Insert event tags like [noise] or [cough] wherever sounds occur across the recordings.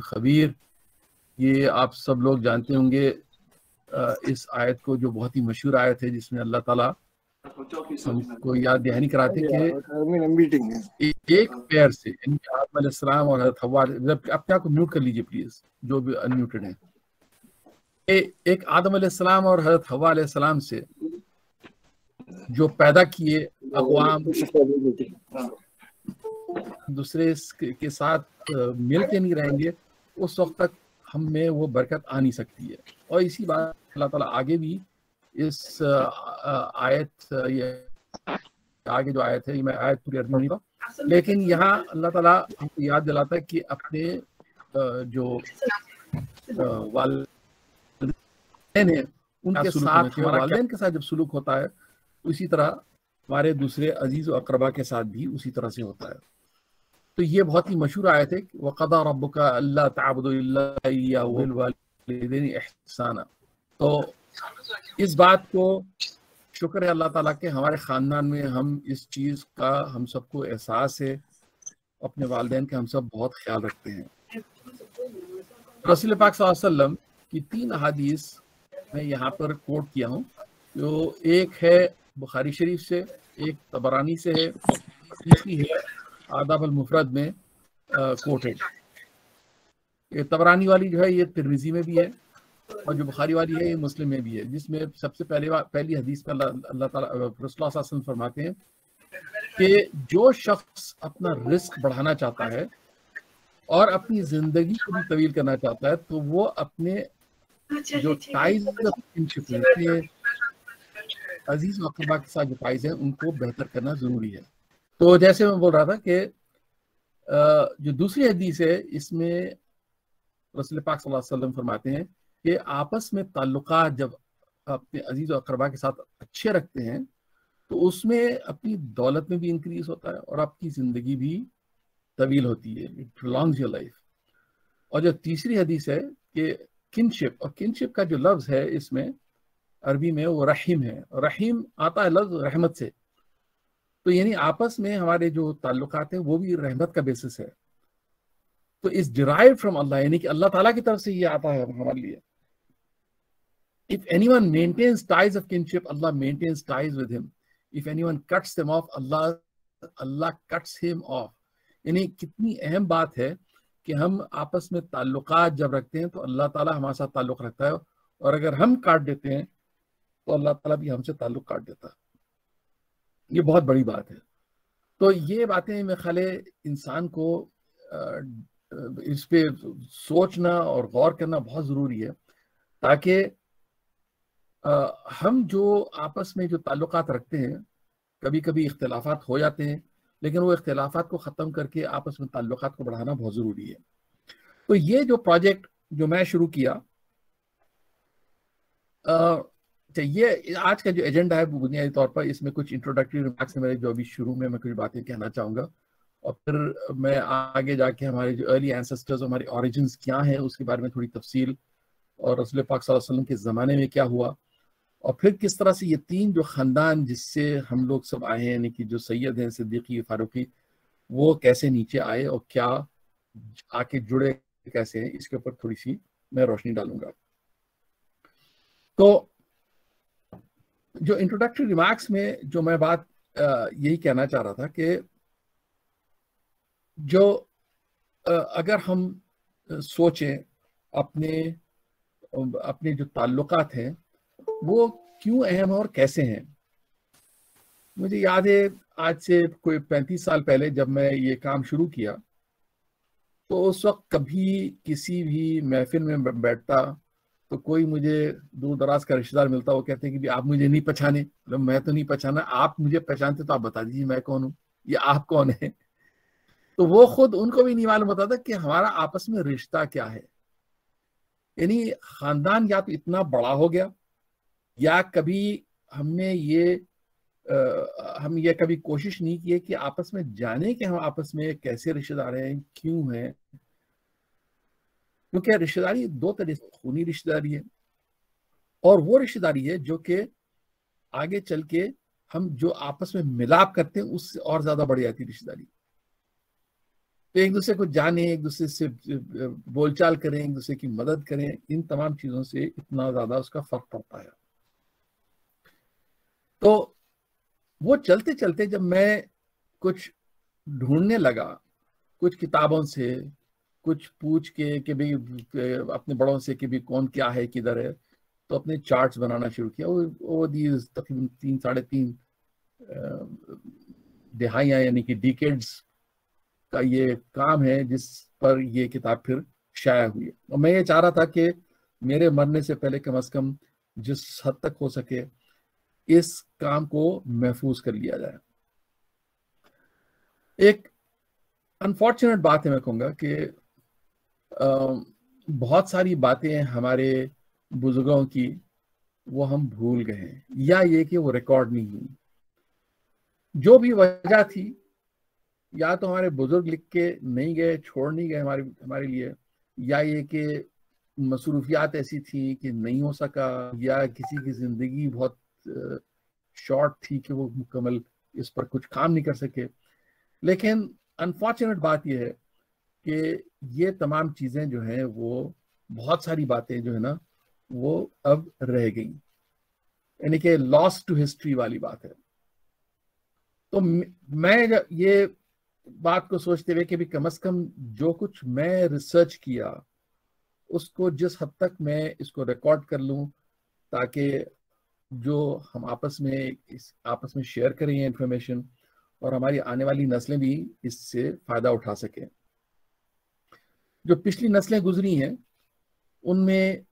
खबीर। ये आप सब लोग जानते होंगे इस आयत को जो बहुत ही मशहूर आयत है जिसमें अल्लाह ताला हमको याद दहानी कराते कि एक पैर से आदम और अपने आप को म्यूट कर लीजिए प्लीज़ जो भी अनम्यूटेड है। ए, एक आदम और हज़रत हवा सलाम से जो पैदा किए अकवाम दूसरे के साथ मिल के नहीं रहेंगे उस वक्त तक हम में वो बरकत आ नहीं सकती है। और इसी बात अल्लाह ताला आगे भी इस आयत ये आगे जो आयत है मैं आयत पूरी अर्थ नहीं लेकिन यहाँ अल्लाह ताला हमको याद दिलाता है कि अपने जो वालदेन है उनके साथ वालदेन के साथ जब सुलूक होता है उसी तरह हमारे दूसरे अज़ीज़ और अकरबा के साथ भी उसी तरह से होता है। तो ये बहुत ही मशहूर आयत है वक़दा रब का तो इस बात को शुक्र है अल्लाह ताला के हमारे ख़ानदान में हम इस चीज़ का हम सबको एहसास है, अपने वालदेन के हम सब बहुत ख्याल रखते हैं। रसूल पाक वसल्लम की तीन अहादीस मैं यहाँ पर कोट किया हूँ। जो एक है बुखारी शरीफ से, एक तबरानी से है तीसरी है आदाब मुफरद में कोटेड ये तबरानी वाली जो है ये तिरमिजी में भी है और जो बुखारी वाली है ये मुस्लिम में भी है जिसमें सबसे पहले पहली हदीस में अल्लाह ताला फरमाते हैं कि जो शख्स अपना रिस्क बढ़ाना चाहता है और अपनी ज़िंदगी को भी तवील करना चाहता है तो वो अपने जो टाइज अज़ीज़ अकबा के साथ जो टाइज है उनको बेहतर करना ज़रूरी है। तो जैसे मैं बोल रहा था कि जो दूसरी हदीस है, इसमें रसूल पाक वसल्लम फरमाते हैं कि आपस में ताल्लुकात जब अपने अज़ीज़ और अकरबा के साथ अच्छे रखते हैं तो उसमें अपनी दौलत में भी इंक्रीज होता है और आपकी ज़िंदगी भी तवील होती है इट लॉन्ग्स योर लाइफ और जो तीसरी हदीस है कि किनशिप और किनशिप का जो लफ्ज़ है इसमें, अरबी में वो रहीम है। रहीम आता है लफ्ज़ रहमत से। तो यानी आपस में हमारे जो ताल्लुकात हैं, वो भी रहमत का बेसिस है। तो इस डिराइव फ्रॉम अल्लाह यानी कि अल्लाह ताला की तरफ़ से ये आता है हमारे लिए। If anyone maintains ties of kinship Allah maintains ties with him if anyone cuts him off Allah Allah cuts him off यानी कितनी अहम बात है कि हम आपस में ताल्लुकात जब रखते हैं तो अल्लाह ताला हमारे साथ ताल्लुक रखता है। और अगर हम काट देते हैं तो अल्लाह ताला भी हमसे ताल्लुक काट देता है। ये बहुत बड़ी बात है। तो ये बातें मेरे ख्याल इंसान को इस पे सोचना और गौर करना बहुत ज़रूरी है ताकि हम जो आपस में जो ताल्लुक रखते हैं कभी कभी इख्तलाफात हो जाते हैं, लेकिन वो इख्तलाफात को ख़त्म करके आपस में ताल्लुकात को बढ़ाना बहुत ज़रूरी है। तो ये जो प्रोजेक्ट जो मैं शुरू किया ये आज का जो एजेंडा है वो बुनियादी तौर पर इसमें कुछ इंट्रोडक्टरी रिमार्क्स है मेरे जो अभी शुरू में मैं कुछ बातें कहना चाहूँगा। और फिर मैं आगे जाके हमारे जो अर्ली एंसेस्टर्स हमारे ऑरिजिन क्या हैं उसके बारे में थोड़ी तफसील और रसुल पाक वसल्लम के ज़माने में क्या हुआ और फिर किस तरह से ये तीन जो ख़ानदान जिससे हम लोग सब आए हैं, यानी कि जो सैयद हैं, सिद्दीकी, फारूकी, वो कैसे नीचे आए और क्या आके जुड़े, कैसे हैं, इसके ऊपर थोड़ी सी मैं रोशनी डालूँगा। तो जो इंट्रोडक्टरी रिमार्क्स में जो मैं बात यही कहना चाह रहा था कि जो अगर हम सोचें अपने अपने जो ताल्लुकात हैं, वो क्यों अहम और कैसे हैं? मुझे याद है, आज से कोई पैंतीस साल पहले जब मैं ये काम शुरू किया तो उस वक्त कभी किसी भी महफिल में बैठता तो कोई मुझे दूर दराज का रिश्तेदार मिलता वो कहते हैं कि आप मुझे नहीं पहचाने। मतलब मैं तो नहीं पहचाना आप मुझे पहचानते तो आप बता दीजिए मैं कौन हूँ या आप कौन है? तो वो खुद उनको भी नहीं मालूम बताता कि हमारा आपस में रिश्ता क्या है। यानी खानदान या तो इतना बड़ा हो गया या कभी हमने ये आ, हम ये कभी कोशिश नहीं की है कि आपस में जाने के हम आपस में कैसे रिश्तेदार हैं क्यों हैं क्योंकि रिश्तेदारी दो तरह से, खूनी रिश्तेदारी है और वो रिश्तेदारी है जो कि आगे चल के हम जो आपस में मिलाप करते हैं, उससे और ज़्यादा बढ़ जाती रिश्तेदारी। तो एक दूसरे को जाने, एक दूसरे से बोलचाल करें, एक दूसरे की मदद करें, इन तमाम चीज़ों से इतना ज़्यादा उसका फ़र्क पड़ता है। तो वो चलते चलते जब मैं कुछ ढूँढने लगा, कुछ किताबों से कुछ पूछ के कि भाई अपने बड़ों से कि भी कौन क्या है, किधर है तो अपने चार्ट्स बनाना शुरू किया। वो वो दी तकरीबन तीन, साढ़े तीन दिहाइयाँ यानी कि डिकेड्स का ये काम है, जिस पर ये किताब फिर शाया हुई है। और मैं ये चाह रहा था कि मेरे मरने से पहले कम अज कम जिस हद तक हो सके, इस काम को महफूज कर लिया जाए। एक अनफॉर्चुनेट बात है मैं कहूँगा कि बहुत सारी बातें हमारे बुज़ुर्गों की, वो हम भूल गए हैं। या ये कि वो रिकॉर्ड नहीं हुई। जो भी वजह थी, या तो हमारे बुज़ुर्ग लिख के नहीं गए, छोड़ नहीं गए हमारे हमारे लिए, या ये कि मसरूफियात ऐसी थी कि नहीं हो सका, या किसी की ज़िंदगी बहुत शॉर्ट थी कि वो मुकम्मल इस पर कुछ काम नहीं कर सके। लेकिन अनफॉर्चुनेट बात यह है कि ये तमाम चीज़ें जो हैं, वो बहुत सारी बातें जो है ना, वो अब रह गई। यानी कि लॉस टू हिस्ट्री वाली बात है। तो मैं ये बात को सोचते हुए कि भी कम अज कम जो कुछ मैं रिसर्च किया, उसको जिस हद तक मैं इसको रिकॉर्ड कर लूँ, ताकि जो हम आपस में, इस आपस में शेयर करें ये इन्फॉर्मेशन और हमारी आने वाली नस्लें भी इससे फ़ायदा उठा सकें। जो पिछली नस्लें गुजरी हैं, उनमें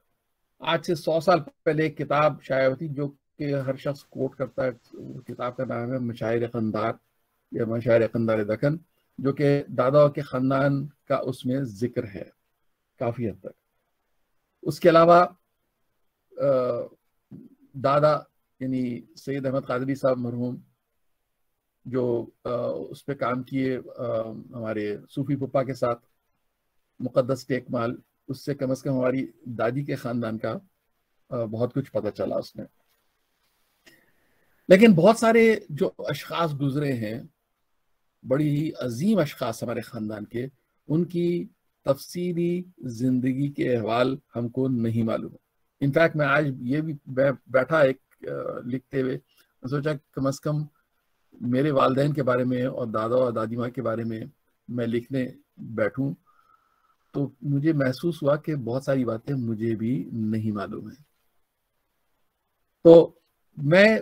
आज से सौ साल पहले एक किताब शाया हुई थी, जो कि हर शख्स कोट करता है। किताब का नाम है मशायर खंदार, या मशायर खंदार दखन, जो कि दादा के ख़ानदान का उसमें ज़िक्र है, काफ़ी हद तक। उसके अलावा दादा, यानी सैद अहमद कादरी साहब मरहूम, जो उस पर काम किए हमारे सूफी पप्पा के साथ मुकदस टेक माल उससे कम अज़ कम हमारी दादी के ख़ानदान का बहुत कुछ पता चला उसमें। लेकिन बहुत सारे जो अशखास गुजरे हैं, बड़ी ही अजीम अशखास हमारे ख़ानदान के, उनकी तफसीली ज़िंदगी के अहवाल हमको नहीं मालूम। इनफैक्ट मैं आज ये भी बैठा एक लिखते हुए सोचा कम अज़ कम मेरे वालदेन के बारे में और दादा और दादी माँ के बारे में मैं लिखने बैठूं। तो मुझे महसूस हुआ कि बहुत सारी बातें मुझे भी नहीं मालूम है। तो मैं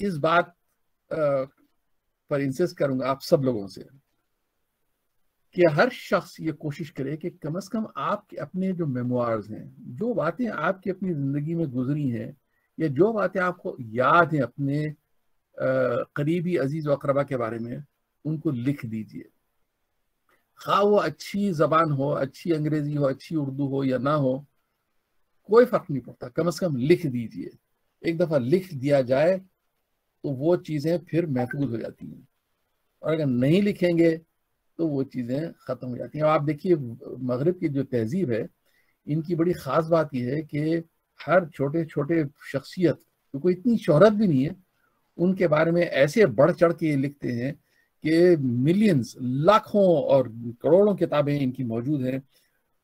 इस बात पर इंसिस्ट करूँगा आप सब लोगों से कि हर शख्स ये कोशिश करे कि कम अज कम आपके अपने जो मेमोर्स हैं, जो बातें आपकी अपनी ज़िंदगी में गुजरी हैं, या जो बातें आपको याद हैं अपने करीबी अज़ीज़ व अकरबा के बारे में, उनको लिख दीजिए। खा वो अच्छी ज़बान हो, अच्छी अंग्रेज़ी हो, अच्छी उर्दू हो या ना हो, कोई फ़र्क नहीं पड़ता। कम अज़ कम लिख दीजिए। एक दफ़ा लिख दिया जाए तो वो चीज़ें फिर महफूज हो जाती हैं। और अगर नहीं लिखेंगे तो वो चीज़ें ख़त्म हो जाती हैं। आप देखिए, मगरब की जो तहजीब है, इनकी बड़ी ख़ास बात यह है कि हर छोटे छोटे शख्सियत तो कोई इतनी शहरत भी नहीं है, उनके बारे में ऐसे बढ़ चढ़ के लिखते हैं कि मिलियंस लाखों और करोड़ों किताबें इनकी मौजूद हैं,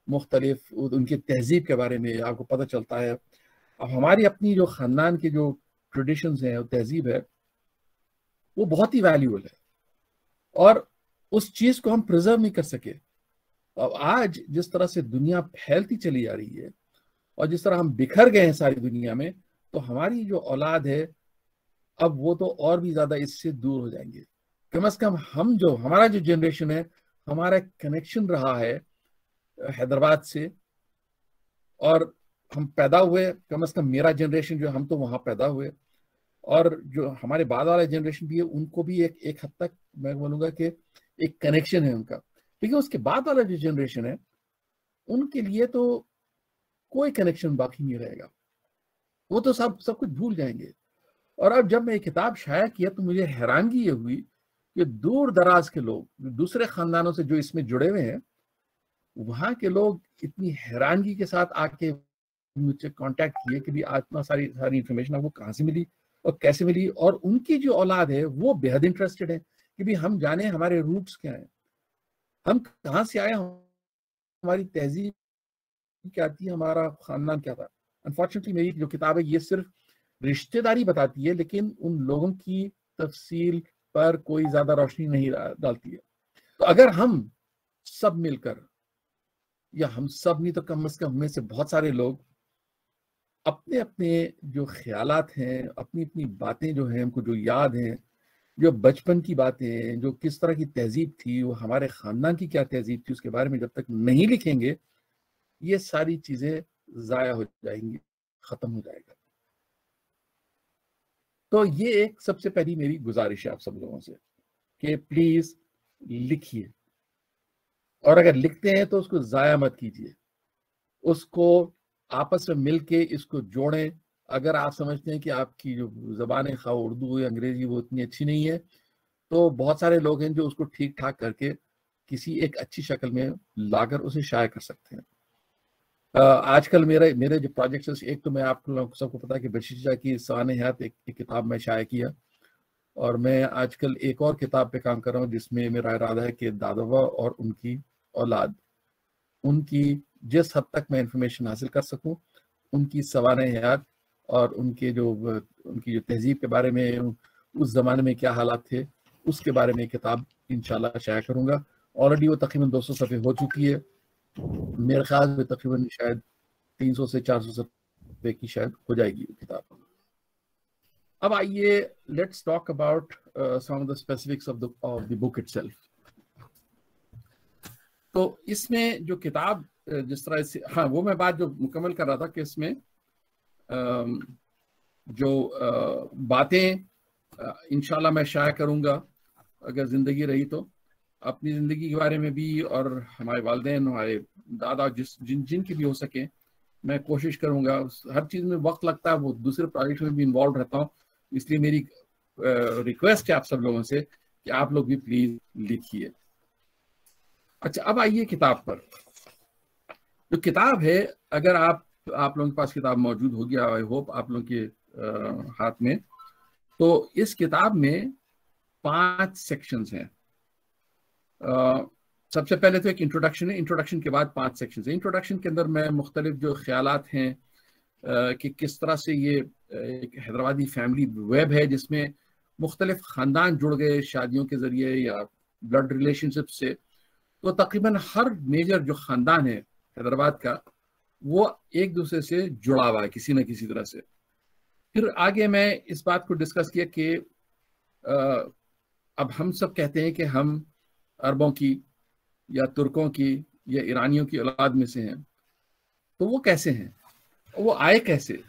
मुख्तलिफ़ उनकी तहजीब के बारे में आपको पता चलता है। अब हमारी अपनी जो ख़ानदान की जो ट्रेडिशंस हैं, और तहजीब है, वो बहुत ही वैल्यूबल है। और उस चीज़ को हम प्रिजर्व नहीं कर सके। अब आज जिस तरह से दुनिया फैलती चली जा रही है, और जिस तरह हम बिखर गए हैं सारी दुनिया में तो हमारी जो औलाद है, अब वो तो और भी ज़्यादा इससे दूर हो जाएँगे। कम अज कम हम जो, हमारा जो जनरेशन है, हमारा कनेक्शन रहा है हैदराबाद से। और हम पैदा हुए, कम अज कम मेरा जनरेशन जो हम तो वहाँ पैदा हुए। और जो हमारे बाद वाला जनरेशन भी है, उनको भी एक एक हद तक मैं बोलूँगा कि एक कनेक्शन है उनका। लेकिन उसके बाद वाला जो जनरेशन है, उनके लिए तो कोई कनेक्शन बाकी नहीं रहेगा। वो तो सब सब कुछ भूल जाएँगे। और अब जब मैं ये किताब शाया किया तो मुझे हैरानगी ये हुई कि दूर दराज के लोग, दूसरे खानदानों से जो इसमें जुड़े हुए हैं, वहाँ के लोग इतनी हैरानगी के साथ आके मुझसे कांटेक्ट किए कि भी इतना सारी सारी इन्फॉर्मेशन आपको कहाँ से मिली और कैसे मिली? और उनकी जो औलाद है, वो बेहद इंटरेस्टेड है कि भी हम जाने हमारे रूट्स क्या हैं। हम कहाँ से आए? हमारी तहजीब क्या थी? हमारा खानदान क्या था? अनफॉर्चुनेटली मेरी जो किताब है, ये सिर्फ़ रिश्तेदारी बताती है, लेकिन उन लोगों की तफसील पर कोई ज़्यादा रोशनी नहीं डालती है। तो अगर हम सब मिलकर, या हम सब नहीं तो कम अज कम में से बहुत सारे लोग अपने अपने जो ख्यालात हैं अपनी अपनी बातें जो हैं, हमको जो याद हैं, जो बचपन की बातें जो किस तरह की तहजीब थी, वो हमारे ख़ानदान की क्या तहजीब थी, उसके बारे में जब तक नहीं लिखेंगे, ये सारी चीज़ें ज़ाया हो जाएँगी, ख़त्म हो जाएगा। तो ये एक सबसे पहली मेरी गुजारिश है आप सब लोगों से कि प्लीज़ लिखिए। और अगर लिखते हैं तो उसको ज़ाया मत कीजिए। उसको आपस में मिल के इसको जोड़ें। अगर आप समझते हैं कि आपकी जो जबान है खा उर्दू या अंग्रेज़ी, वो इतनी अच्छी नहीं है तो बहुत सारे लोग हैं जो उसको ठीक ठाक करके किसी एक अच्छी शक्ल में लाकर उसे शाया कर सकते हैं। आजकल मेरे मेरे जो प्रोजेक्ट्स एक तो मैं आप लोगों सबको पता है कि बशीशा की सवान हयात एक, एक किताब मैं शाया किया। और मैं आजकल एक और किताब पे काम कर रहा हूँ जिसमें मेरा इरादा है कि दादवा और उनकी औलाद उनकी जिस हद तक मैं इंफॉर्मेशन हासिल कर सकूँ उनकी सवान हयात और उनके जो उनकी जो तहजीब के बारे में उस ज़माने में क्या हालात थे उसके बारे में किताब इंशाल्लाह शाया करूँगा। ऑलरेडी वो तकरीबन 200 सफ़े हो चुकी है। मेरे ख्याल में तकरीबन शायद 300 से 400 सफ़े की शायद हो जाएगी किताब। अब आइए let's talk about some of the specifics of the of the book itself तो इसमें जो किताब जिस तरह से हाँ वो मैं बात जो मुकम्मल कर रहा था कि इसमें जो बातें इनशाला मैं शाया करूँगा, अगर ज़िंदगी रही तो। अपनी ज़िंदगी के बारे में भी और हमारे वालदेन, हमारे दादा जिस, जिन जिन की भी हो सके, मैं कोशिश करूँगा हर चीज़ में वक्त लगता है, वो दूसरे प्रोजेक्ट में भी इन्वॉल्व रहता हूँ। इसलिए मेरी रिक्वेस्ट है आप सब लोगों से कि आप लोग भी प्लीज़ लिखिए। अच्छा अब आइए किताब पर। जो किताब है, अगर आप आप लोगों के पास किताब मौजूद होगी, आई होप आप लोगों के हाथ में तो इस किताब में पाँच सेक्शंस हैं। सबसे पहले तो एक इंट्रोडक्शन है। इंट्रोडक्शन के बाद पाँच सेक्शन है। इंट्रोडक्शन के अंदर मैं मुख्तलिफ़ जो ख्याल हैं कि किस तरह से ये एक हैदराबादी फैमिली वेब है, जिसमें मुख्तलिफ़ ख़ानदान जुड़ गए शादियों के ज़रिए या ब्लड रिलेशनशिप से। तो तकरीबन हर मेजर जो ख़ानदान है हैदराबाद का, वो एक दूसरे से जुड़ा हुआ है, किसी न किसी तरह से। फिर आगे मैं इस बात को डिस्कस किया कि अब हम सब कहते हैं कि हम अरबों की या तुर्कों की या ईरानियों की औलाद में से हैं तो वो कैसे हैं? वो आए कैसे?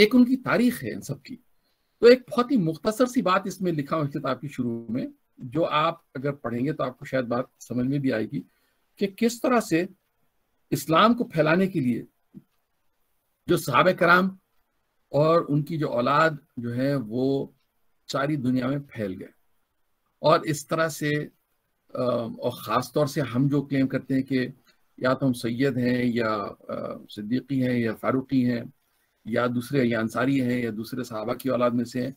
एक उनकी तारीख है इन सब की तो एक बहुत ही मुख्तसर सी बात इसमें लिखा हुआ किताब की शुरू में, जो आप अगर पढ़ेंगे तो आपको शायद बात समझ में भी आएगी कि किस तरह से इस्लाम को फैलाने के लिए जो साहब कराम और उनकी जो औलाद जो है, वो सारी दुनिया में फैल गए। और इस तरह से और ख़ास तौर से हम जो क्लेम करते हैं कि या तो हम सैयद हैं या सिद्दीकी हैं या फारूकी हैं या दूसरे, या अंसारी हैं या दूसरे साहबा की औलाद में से हैं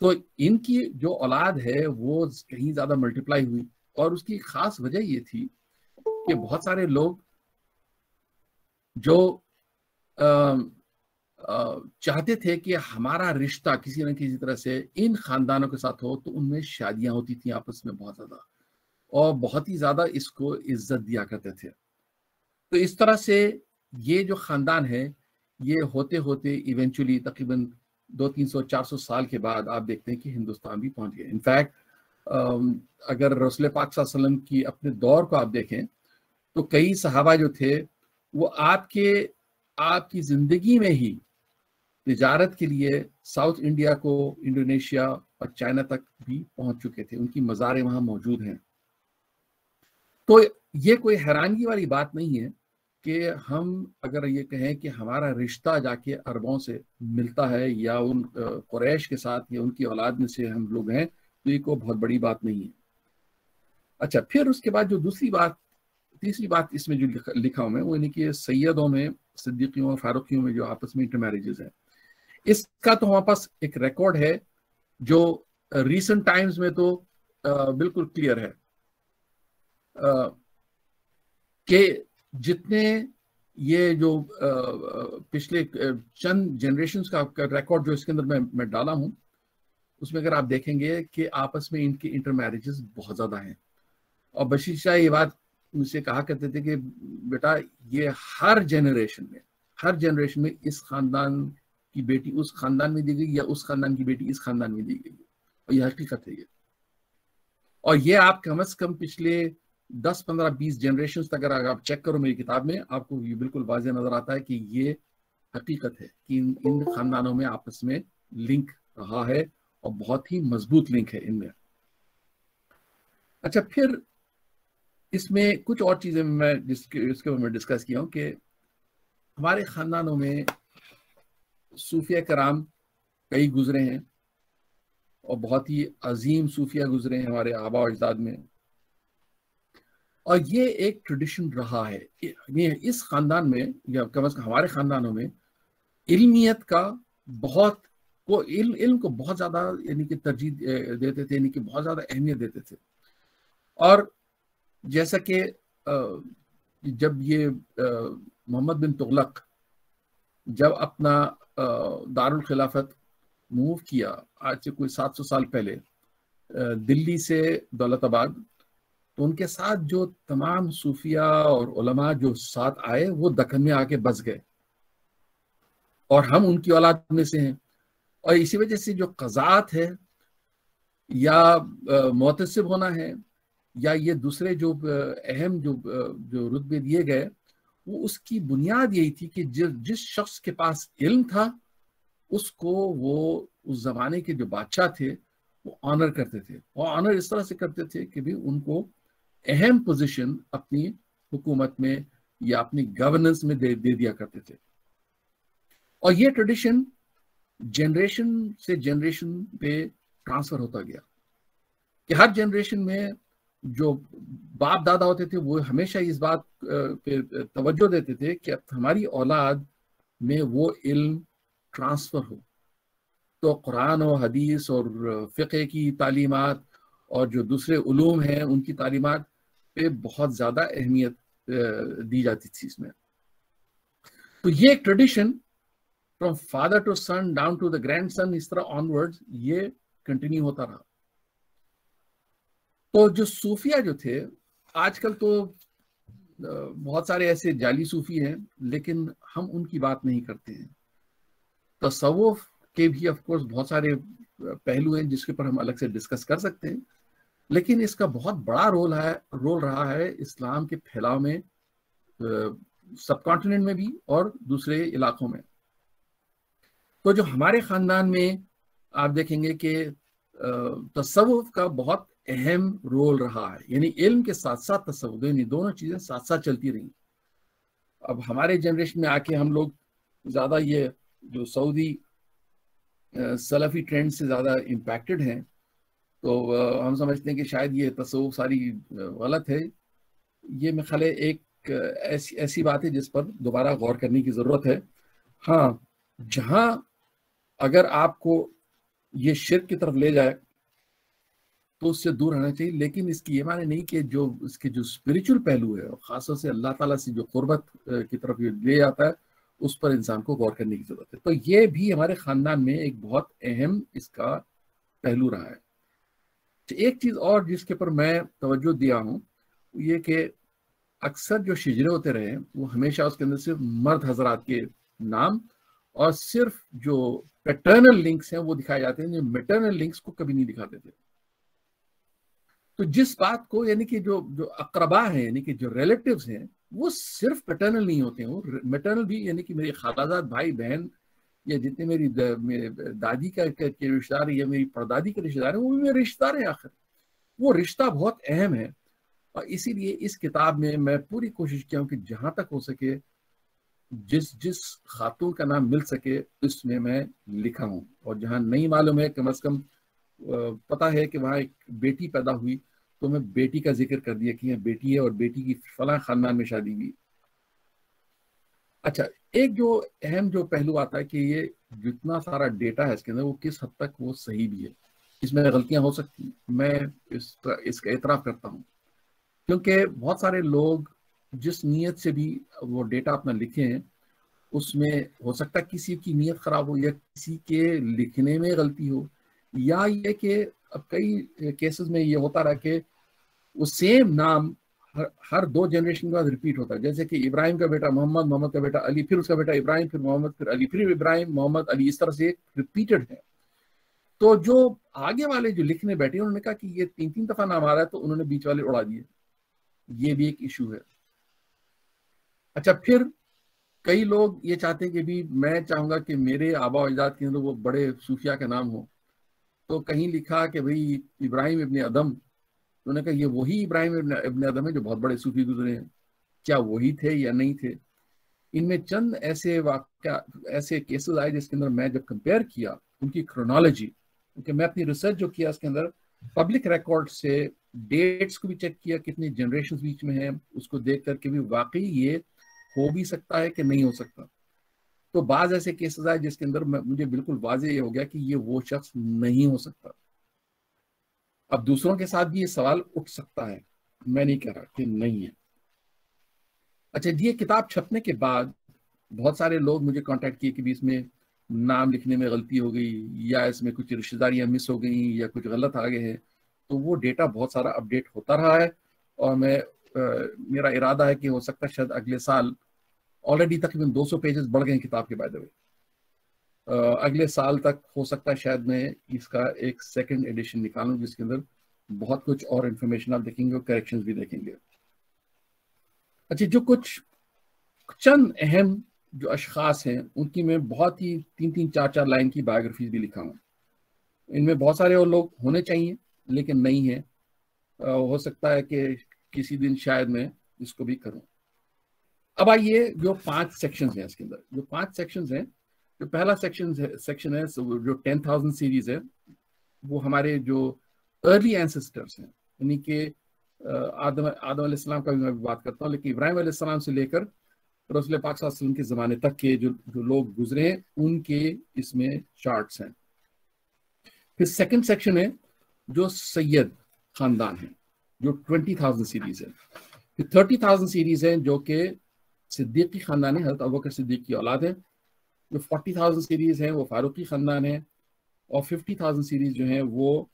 तो इनकी जो औलाद है वो कहीं ज़्यादा मल्टीप्लाई हुई। और उसकी ख़ास वजह ये थी कि बहुत सारे लोग जो चाहते थे कि हमारा रिश्ता किसी न किसी तरह से इन खानदानों के साथ हो तो उनमें शादियाँ होती थी आपस में बहुत ज़्यादा। और बहुत ही ज़्यादा इसको इज़्ज़त दिया करते थे। तो इस तरह से ये जो खानदान है, ये होते होते इवेंचुअली तकरीबन दो तीन सौ, चार सौ साल के बाद आप देखते हैं कि हिंदुस्तान भी पहुँच गए इनफैक्ट अगर रसुल पाक की अपने दौर को आप देखें तो कई सहाबा जो थे, वो आपके, आपकी ज़िंदगी में ही तजारत के लिए साउथ इंडिया को, इंडोनेशिया और चाइना तक भी पहुँच चुके थे। उनकी मज़ारें वहाँ मौजूद हैं। तो ये कोई हैरानगी वाली बात नहीं है कि हम अगर ये कहें कि हमारा रिश्ता जाके अरबों से मिलता है या उन कुरैश के साथ या उनकी औलाद में से हम लोग हैं तो ये कोई बहुत बड़ी बात नहीं है। अच्छा फिर उसके बाद जो दूसरी बात, तीसरी बात इसमें जो लिखा हुआ है वो यानी कि सैयदों में, सिद्दीकियों और फारूकियों में जो आपस में इंटर मैरिजेस है, इसका तो हमारे पास एक रिकॉर्ड है जो रिसेंट टाइम्स में तो बिल्कुल क्लियर है। कि जितने ये जो पिछले चंद जनरेशन का रिकॉर्ड जो इसके अंदर मैं मैं डाला हूँ, उसमें अगर आप देखेंगे कि आपस में इनके इंटर मैरिजेस बहुत ज़्यादा हैं। और बशीर शाह ये बात मुझसे कहा करते थे कि, बेटा, ये हर जनरेशन में, हर जनरेशन में इस खानदान की बेटी उस खानदान में दी गई या उस खानदान की बेटी इस खानदान में दी गई और ये हकीकत है ये। और ये आप कम अज कम पिछले 10 15 20 जनरेशन तक अगर आप चेक करो मेरी किताब में आपको ये बिल्कुल वाजह नज़र आता है कि ये हकीकत है कि इन इन खानदानों में आपस में लिंक रहा है और बहुत ही मज़बूत लिंक है इनमें। अच्छा फिर इसमें कुछ और चीज़ें मैं जिसके इसके ऊपर मैं डिस्कस किया हूँ कि हमारे खानदानों में सूफिया कराम कई गुजरे हैं और बहुत ही अजीम सूफिया गुजरे हैं हमारे आबा अजदाद में। और ये एक ट्रेडिशन रहा है। ये इस खानदान में, या कम अज कम हमारे खानदानों में, इल्मियत का बहुत वो इल्म इल्म को बहुत ज़्यादा यानी कि तरजीह देते थे, यानी कि बहुत ज़्यादा अहमियत देते थे। और जैसा कि जब ये मोहम्मद बिन तुगलक जब अपना दारुल खिलाफत मूव किया, आज से कोई 700 साल पहले दिल्ली से दौलताबाद तो उनके साथ जो तमाम सूफिया और उलमा जो साथ आए, वो दखन में आके बस गए। और हम उनकी औलाद में से हैं। और इसी वजह से जो कजात है, या मोतसिब होना है, या ये दूसरे जो अहम जो जो रुतबे दिए गए, वो उसकी बुनियाद यही थी कि जिस जिस शख्स के पास इल्म था, उसको वो उस जमाने के जो बादशाह थे, वो ऑनर करते थे। और ऑनर इस तरह से करते थे कि भी उनको अहम पोजीशन अपनी हुकूमत में या अपनी गवर्नेंस में दे, दे दिया करते थे। और ये ट्रेडिशन जनरेशन से जनरेशन पे ट्रांसफ़र होता गया। कि हर जनरेशन में जो बाप दादा होते थे वो हमेशा इस बात पे तवज्जो देते थे कि हमारी औलाद में वो इल्म ट्रांसफ़र हो। तो कुरान और हदीस और फ़िक़े की तालीमत और जो दूसरे उलूम हैं, उनकी तालीमत पे बहुत ज़्यादा अहमियत दी जाती थी इसमें। तो ये एक tradition from father to son down to the grandson इस तरह ऑनवर्ड ये कंटिन्यू होता रहा। तो जो सूफिया जो थे, आजकल तो बहुत सारे ऐसे जाली सूफी हैं, लेकिन हम उनकी बात नहीं करते हैं। तसवुफ के भी ऑफ़ कोर्स बहुत सारे पहलू हैं जिसके ऊपर हम अलग से डिस्कस कर सकते हैं। लेकिन इसका बहुत बड़ा रोल है, रोल रहा है इस्लाम के फैलाव में सब कॉन्टिनेंट में भी और दूसरे इलाकों में। तो जो हमारे खानदान में आप देखेंगे कि तसवुफ का बहुत अहम रोल रहा है, यानी इल्म के साथ साथ तस्वुर यानी दोनों चीज़ें साथ साथ चलती रही। अब हमारे जनरेशन में आके हम लोग ज़्यादा ये जो सऊदी सलफ़ी ट्रेंड से ज़्यादा इम्पैक्टेड हैं तो हम समझते हैं कि शायद ये तस्वुफ सारी गलत है। ये मैं ख्याल एक ऐसी ऐसी बात है जिस पर दोबारा गौर करने की ज़रूरत है। हाँ जहाँ अगर आपको ये शिरक की तरफ़ ले जाए तो उससे दूर रहना चाहिए। लेकिन इसकी ये माने नहीं कि जो, इसके जो स्पिरिचुअल पहलू है खासतौर से अल्लाह ताला से जो कुर्बत की तरफ़ ये ले जाता है, उस पर इंसान को गौर करने की ज़रूरत है। तो ये भी हमारे खानदान में एक बहुत अहम इसका पहलू रहा है। एक चीज़ और जिसके ऊपर मैं तवज्जो दिया हूँ, ये कि अक्सर जो शिजरे होते रहे, वो हमेशा उसके अंदर सिर्फ़ मर्द हजरात के नाम और सिर्फ़ जो पैटर्नल लिंक्स हैं, वो दिखाए जाते हैं, जो मेटर्नल लिंक्स को कभी नहीं दिखाते थे। तो जिस बात को, यानी कि जो जो अकरबा है, यानी कि जो रिलेटिव्स हैं, वो सिर्फ़ पैटर्नल नहीं होते हैं मेटर्नल भी, यानी कि मेरे खालाजाद भाई बहन या जितने मेरी दादी का के, रिश्तेदार या मेरी परदादी के रिश्तेदार हैं वो भी मेरे रिश्तेदार हैं आखिर। वो रिश्ता बहुत अहम है और इसीलिए इस किताब में मैं पूरी कोशिश किया हूँ कि जहाँ तक हो सके जिस जिस खातून का नाम मिल सके उसमें मैं लिखा हूँ। और जहाँ नहीं मालूम है कम अज कम पता है कि वहाँ एक बेटी पैदा हुई तो मैं बेटी का ज़िक्र कर दिया कि बेटी है और बेटी की फला खानदान में शादी हुई। अच्छा एक जो अहम जो पहलू आता है कि ये जितना सारा डेटा है इसके अंदर, वो किस हद तक वो सही भी है? इसमें गलतियाँ हो सकती मैं इस इसका एतराफ करता हूँ। क्योंकि बहुत सारे लोग जिस नीयत से भी वो डेटा अपना लिखे हैं, उसमें हो सकता है किसी की नीयत खराब हो या किसी के लिखने में गलती हो, या ये कि अब कई केसेस में ये होता रहा कि वो सेम नाम हर, हर दो जनरेशन के बाद रिपीट होता है। जैसे कि इब्राहिम का बेटा मोहम्मद मोहम्मद का बेटा अली फिर उसका बेटा इब्राहिम फिर मोहम्मद फिर अली फिर इब्राहिम मोहम्मद अली इस तरह से रिपीटेड है। तो जो आगे वाले जो लिखने बैठे उन्होंने कहा कि ये तीन तीन दफ़ा नाम आ रहा है तो उन्होंने बीच वाले उड़ा दिए। ये भी एक इशू है। अच्छा फिर कई लोग ये चाहते हैं कि भी मैं चाहूँगा कि मेरे आबा अजदाद के अंदर वो बड़े सूफिया के नाम हो। तो कहीं लिखा कि भाई इब्राहिम इबन अदम उन्होंने कहा, ये वही इब्राहिम इबन अदम है जो बहुत बड़े सूफी गुजरे हैं। क्या वही थे या नहीं थे? इनमें चंद ऐसे वाक्य, ऐसे केसेस आए जिसके अंदर मैं जब कंपेयर किया उनकी क्रोनोलॉजी क्योंकि मैं अपनी रिसर्च जो किया उसके अंदर पब्लिक रिकॉर्ड से डेट्स को भी चेक किया, कितनी जनरेशन बीच में है, उसको देख करके भी वाकई ये हो भी सकता है कि नहीं हो सकता? तो बाज ऐसे केसेस आए जिसके अंदर मुझे बिल्कुल वाजे ये हो गया कि ये वो शख्स नहीं हो सकता। अब दूसरों के साथ भी ये सवाल उठ सकता है। मैं नहीं कह रहा कि नहीं है। अच्छा ये किताब छपने के बाद बहुत सारे लोग मुझे कांटेक्ट किए कि भी इसमें नाम लिखने में गलती हो गई या इसमें कुछ रिश्तेदारियाँ मिस हो गई या कुछ गलत आ गए हैं। तो वो डेटा बहुत सारा अपडेट होता रहा है और मैं आ, मेरा इरादा है कि हो सकता है शायद अगले साल ऑलरेडी तकरीबन 200 पेजेस बढ़ गए किताब के बाय द वे अगले साल तक हो सकता है शायद मैं इसका एक सेकंड एडिशन निकालूं, जिसके अंदर बहुत कुछ और इन्फॉर्मेशन आप देखेंगे और करेक्शंस भी देखेंगे। अच्छा जो कुछ चंद अहम जो अशखास हैं, उनकी मैं बहुत ही तीन तीन चार चार लाइन की बायोग्राफीज भी लिखा हूँ। इनमें बहुत सारे और लोग होने चाहिए, लेकिन नहीं है। हो सकता है कि किसी दिन शायद मैं इसको भी करूँ। अब आइए जो पाँच सेक्शंस हैं इसके अंदर। जो पाँच सेक्शंस हैं जो पहला सेक्शन सेक्शन है जो टेन थाउज़ेंड सीरीज़ है, वो हमारे जो अर्ली एंसेस्टर्स हैं, यानी कि आदम आदम सलाम का भी मैं बात करता हूँ, लेकिन इब्राहिम सलाम से लेकर रसुल पाक के ज़माने तक के जो जो लोग गुजरे हैं, उनके इसमें चार्ट्स हैं। फिर सेकंड सेक्शन है, जो सैयद खानदान है, जो ट्वेंटी थाउज़ेंड सीरीज़ है। फिर थर्टी थाउज़ेंड सीरीज़ है, जो कि सिद्दीकी खानदान है, हज़रत अबू सिद्दीक की औलाद है जो फोर्टी थाउज़ेंड सीरीज़ है, वो फारूकी ख़ानदान है और फिफ्टी थाउज़ेंड सीरीज़ जो है, वो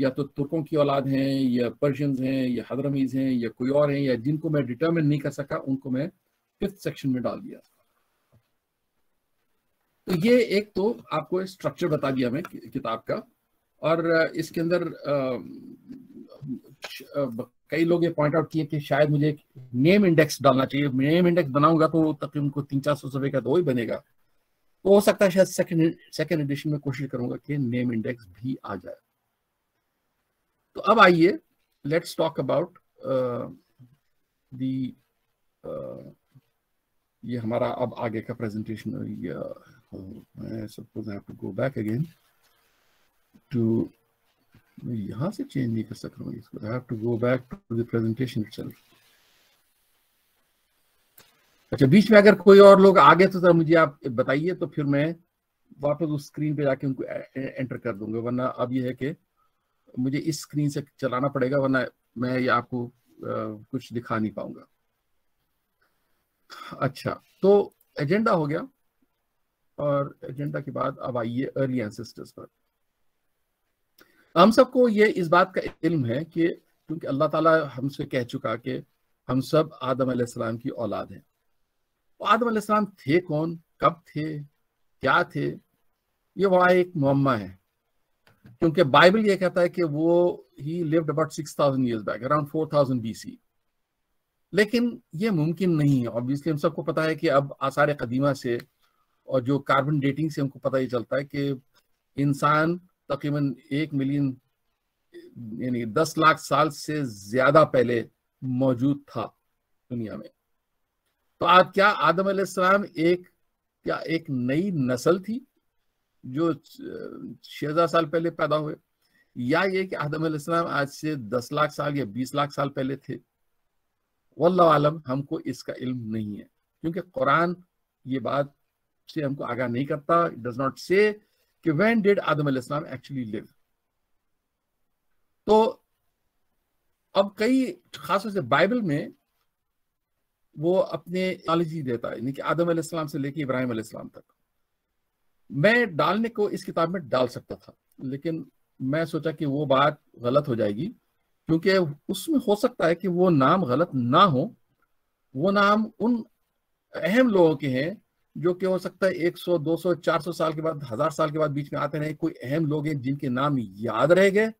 या तो तुर्कों की औलाद हैं, या पर्शियंस हैं, या हदरमीज हैं, या कोई और हैं, या जिनको मैं डिटर्मिन नहीं कर सका, उनको मैं फिफ्थ सेक्शन में डाल दिया। तो ये एक तो आपको स्ट्रक्चर बता दिया मैं किताब का और इसके अंदर कई लोग ये पॉइंट आउट किए कि शायद मुझे नेम इंडेक्स डालना चाहिए। नेम इंडेक्स बनाऊँगा तो तकरीबन को तीन चार सौ सफे का तो ही बनेगा। तो हो सकता है शायद सेकंड सेकंड एडिशन में कोशिश करूँगा कि नेम इंडेक्स भी आ जाए। तो अब आइए लेट्स टॉक अबाउट ये हमारा अब आगे का presentation suppose I have to go back again to मैं यहाँ से चेंज नहीं कर सक रहा हूँ इसको। I have to go back to the presentation itself अच्छा बीच में अगर कोई और लोग आगे तो सर मुझे आप बताइए तो फिर मैं वापस उस स्क्रीन पे जाके उनको एंटर कर दूँगा। वरना अब ये है कि मुझे इस स्क्रीन से चलाना पड़ेगा वरना मैं ये आपको आ, कुछ दिखा नहीं पाऊँगा। अच्छा तो एजेंडा हो गया। और एजेंडा के बाद अब आइए अर्ली एंसेस्टर्स पर। हम सबको ये इस बात का इल्म है कि क्योंकि अल्लाह ताला हमसे कह चुका कि हम सब आदम सलाम की औलाद हैं। आदम सलाम थे कौन? कब थे? क्या थे? ये वहाँ एक मुम्मा है। क्योंकि बाइबल ये कहता है कि वो ही lived about six thousand years back around four thousand B C लेकिन ये मुमकिन नहीं है। ऑब्वियसली हम सबको पता है कि अब आसार कदीमा से और जो कार्बन डेटिंग से हमको पता ही चलता है कि इंसान तकरीबन एक मिलियन, यानी दस लाख साल से ज़्यादा पहले मौजूद था दुनिया में। तो आज क्या आदम सलाम एक, क्या एक नई नस्ल थी जो छह हज़ार साल पहले पैदा हुए? या ये कि आदम आज से दस लाख साल या बीस लाख साल पहले थे? आलम, हमको इसका इल्म नहीं है। क्योंकि कुरान ये बात से हमको आगाह नहीं करता डज नॉट से कि when did Adam Islam actually live तो अब कई, खासतौर से बाइबल में वो अपने नॉलेज देता है कि आदम अलैहिस्सलाम से लेके इब्राहिम अलैहिस्सलाम तक। मैं डालने को इस किताब में डाल सकता था, लेकिन मैं सोचा कि वो बात गलत हो जाएगी, क्योंकि उसमें हो सकता है कि वो नाम गलत ना हो। वो नाम उन अहम लोगों के हैं जो कि हो सकता है 100, 200, 400 साल के बाद हज़ार साल के बाद बीच में आते रहे। कोई अहम लोग हैं जिनके नाम याद रह गए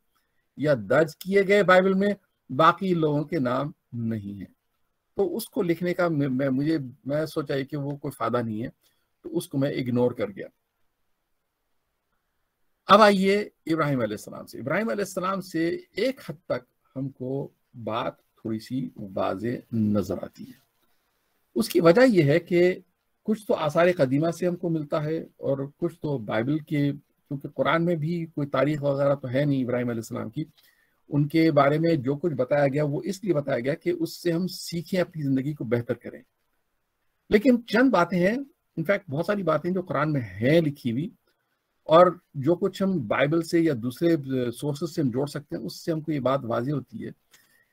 या दर्ज किए गए बाइबल में बाकी लोगों के नाम नहीं है। तो उसको लिखने का मैं, मुझे मैं सोचा कि वो कोई फ़ायदा नहीं है तो उसको मैं इग्नोर कर गया। अब आइए इब्राहिम अलैहिस्सलाम से। इब्राहिम अलैहिस्सलाम से एक हद तक हमको बात थोड़ी सी वाजे नज़र आती है। उसकी वजह यह है कि कुछ तो आसार कदीमा से हमको मिलता है और कुछ तो बाइबल के, क्योंकि कुरान में भी कोई तारीख वगैरह तो है नहीं इब्राहिम अलैहिस्सलाम की, उनके बारे में जो कुछ बताया गया, वो इसलिए बताया गया कि उससे हम सीखें, अपनी ज़िंदगी को बेहतर करें। लेकिन चंद बातें हैं, इनफैक्ट बहुत सारी बातें जो कुरान में हैं लिखी हुई, और जो कुछ हम बाइबल से या दूसरे सोर्सेज से हम जोड़ सकते हैं, उससे हमको ये बात वाजी होती है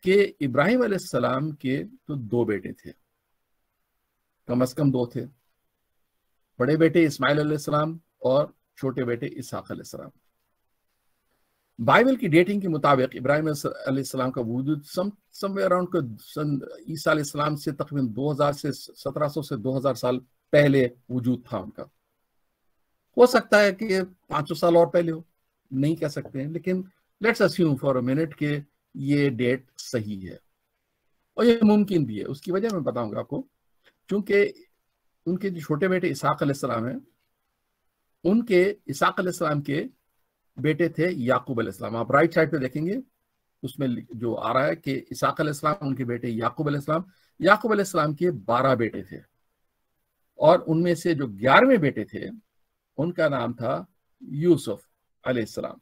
कि इब्राहिम के तो दो बेटे थे, कम अज कम दो थे। बड़े बेटे इस्माइल सलाम और छोटे बेटे इसहाक सलाम। बाइबल की डेटिंग के मुताबिक इब्राहिम सलाम का वजूद सम समवेयर अराउंड ईसा सलाम से तकरीबन 2000 से 1700 से 2000 साल पहले वजूद था उनका। हो सकता है कि 500 साल और पहले हो, नहीं कह सकते हैं, लेकिन let's assume for a minute के ये डेट सही है। और ये मुमकिन भी है, उसकी वजह मैं बताऊँगा आपको, क्योंकि उनके जो छोटे बेटे इसाक सलाम हैं, उनके, इसाक सलाम के बेटे थे याकूब अलैहिस्सलाम। आप राइट साइड पे देखेंगे, उसमें जो आ रहा है कि इसाक अलैहिस्सलाम, उनके बेटे याकूब अलैहिस्सलाम याकूब अलैहिस्सलाम के बारह बेटे थे। और उनमें से जो ग्यारहवें बेटे थे, उनका नाम था यूसुफ अलैहिस्सलाम।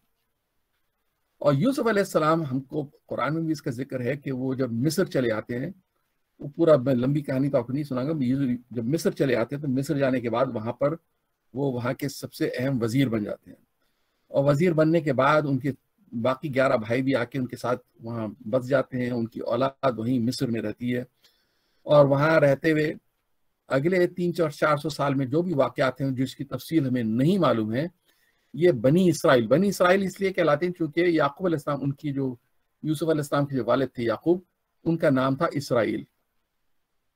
और यूसुफ अलैहिस्सलाम, हमको कुरान में भी इसका ज़िक्र है कि वो जब मिस्र चले आते हैं वो पूरा मैं लंबी कहानी तो आपको नहीं सुनाऊँगा जब मिस्र चले आते हैं तो मिस्र जाने के बाद वहाँ पर वो वहाँ के सबसे अहम वज़ीर बन जाते हैं। और वज़ीर बनने के बाद उनके बाकी ग्यारह भाई भी आके उनके साथ वहाँ बस जाते हैं, उनकी औलाद वहीं मिस्र में रहती है। और वहाँ रहते हुए अगले तीन चार चार सौ साल में जो भी वाकत हैं जिसकी तफसील हमें नहीं मालूम है, ये बनी इसराइल। बनी इसराइल इसलिए कहलाते हैं क्योंकि याकूब अलैहिस्सलाम, उनकी जो, यूसुफ अलैहिस्सलाम के जो वालिद थे याकूब, उनका नाम था इसराइल।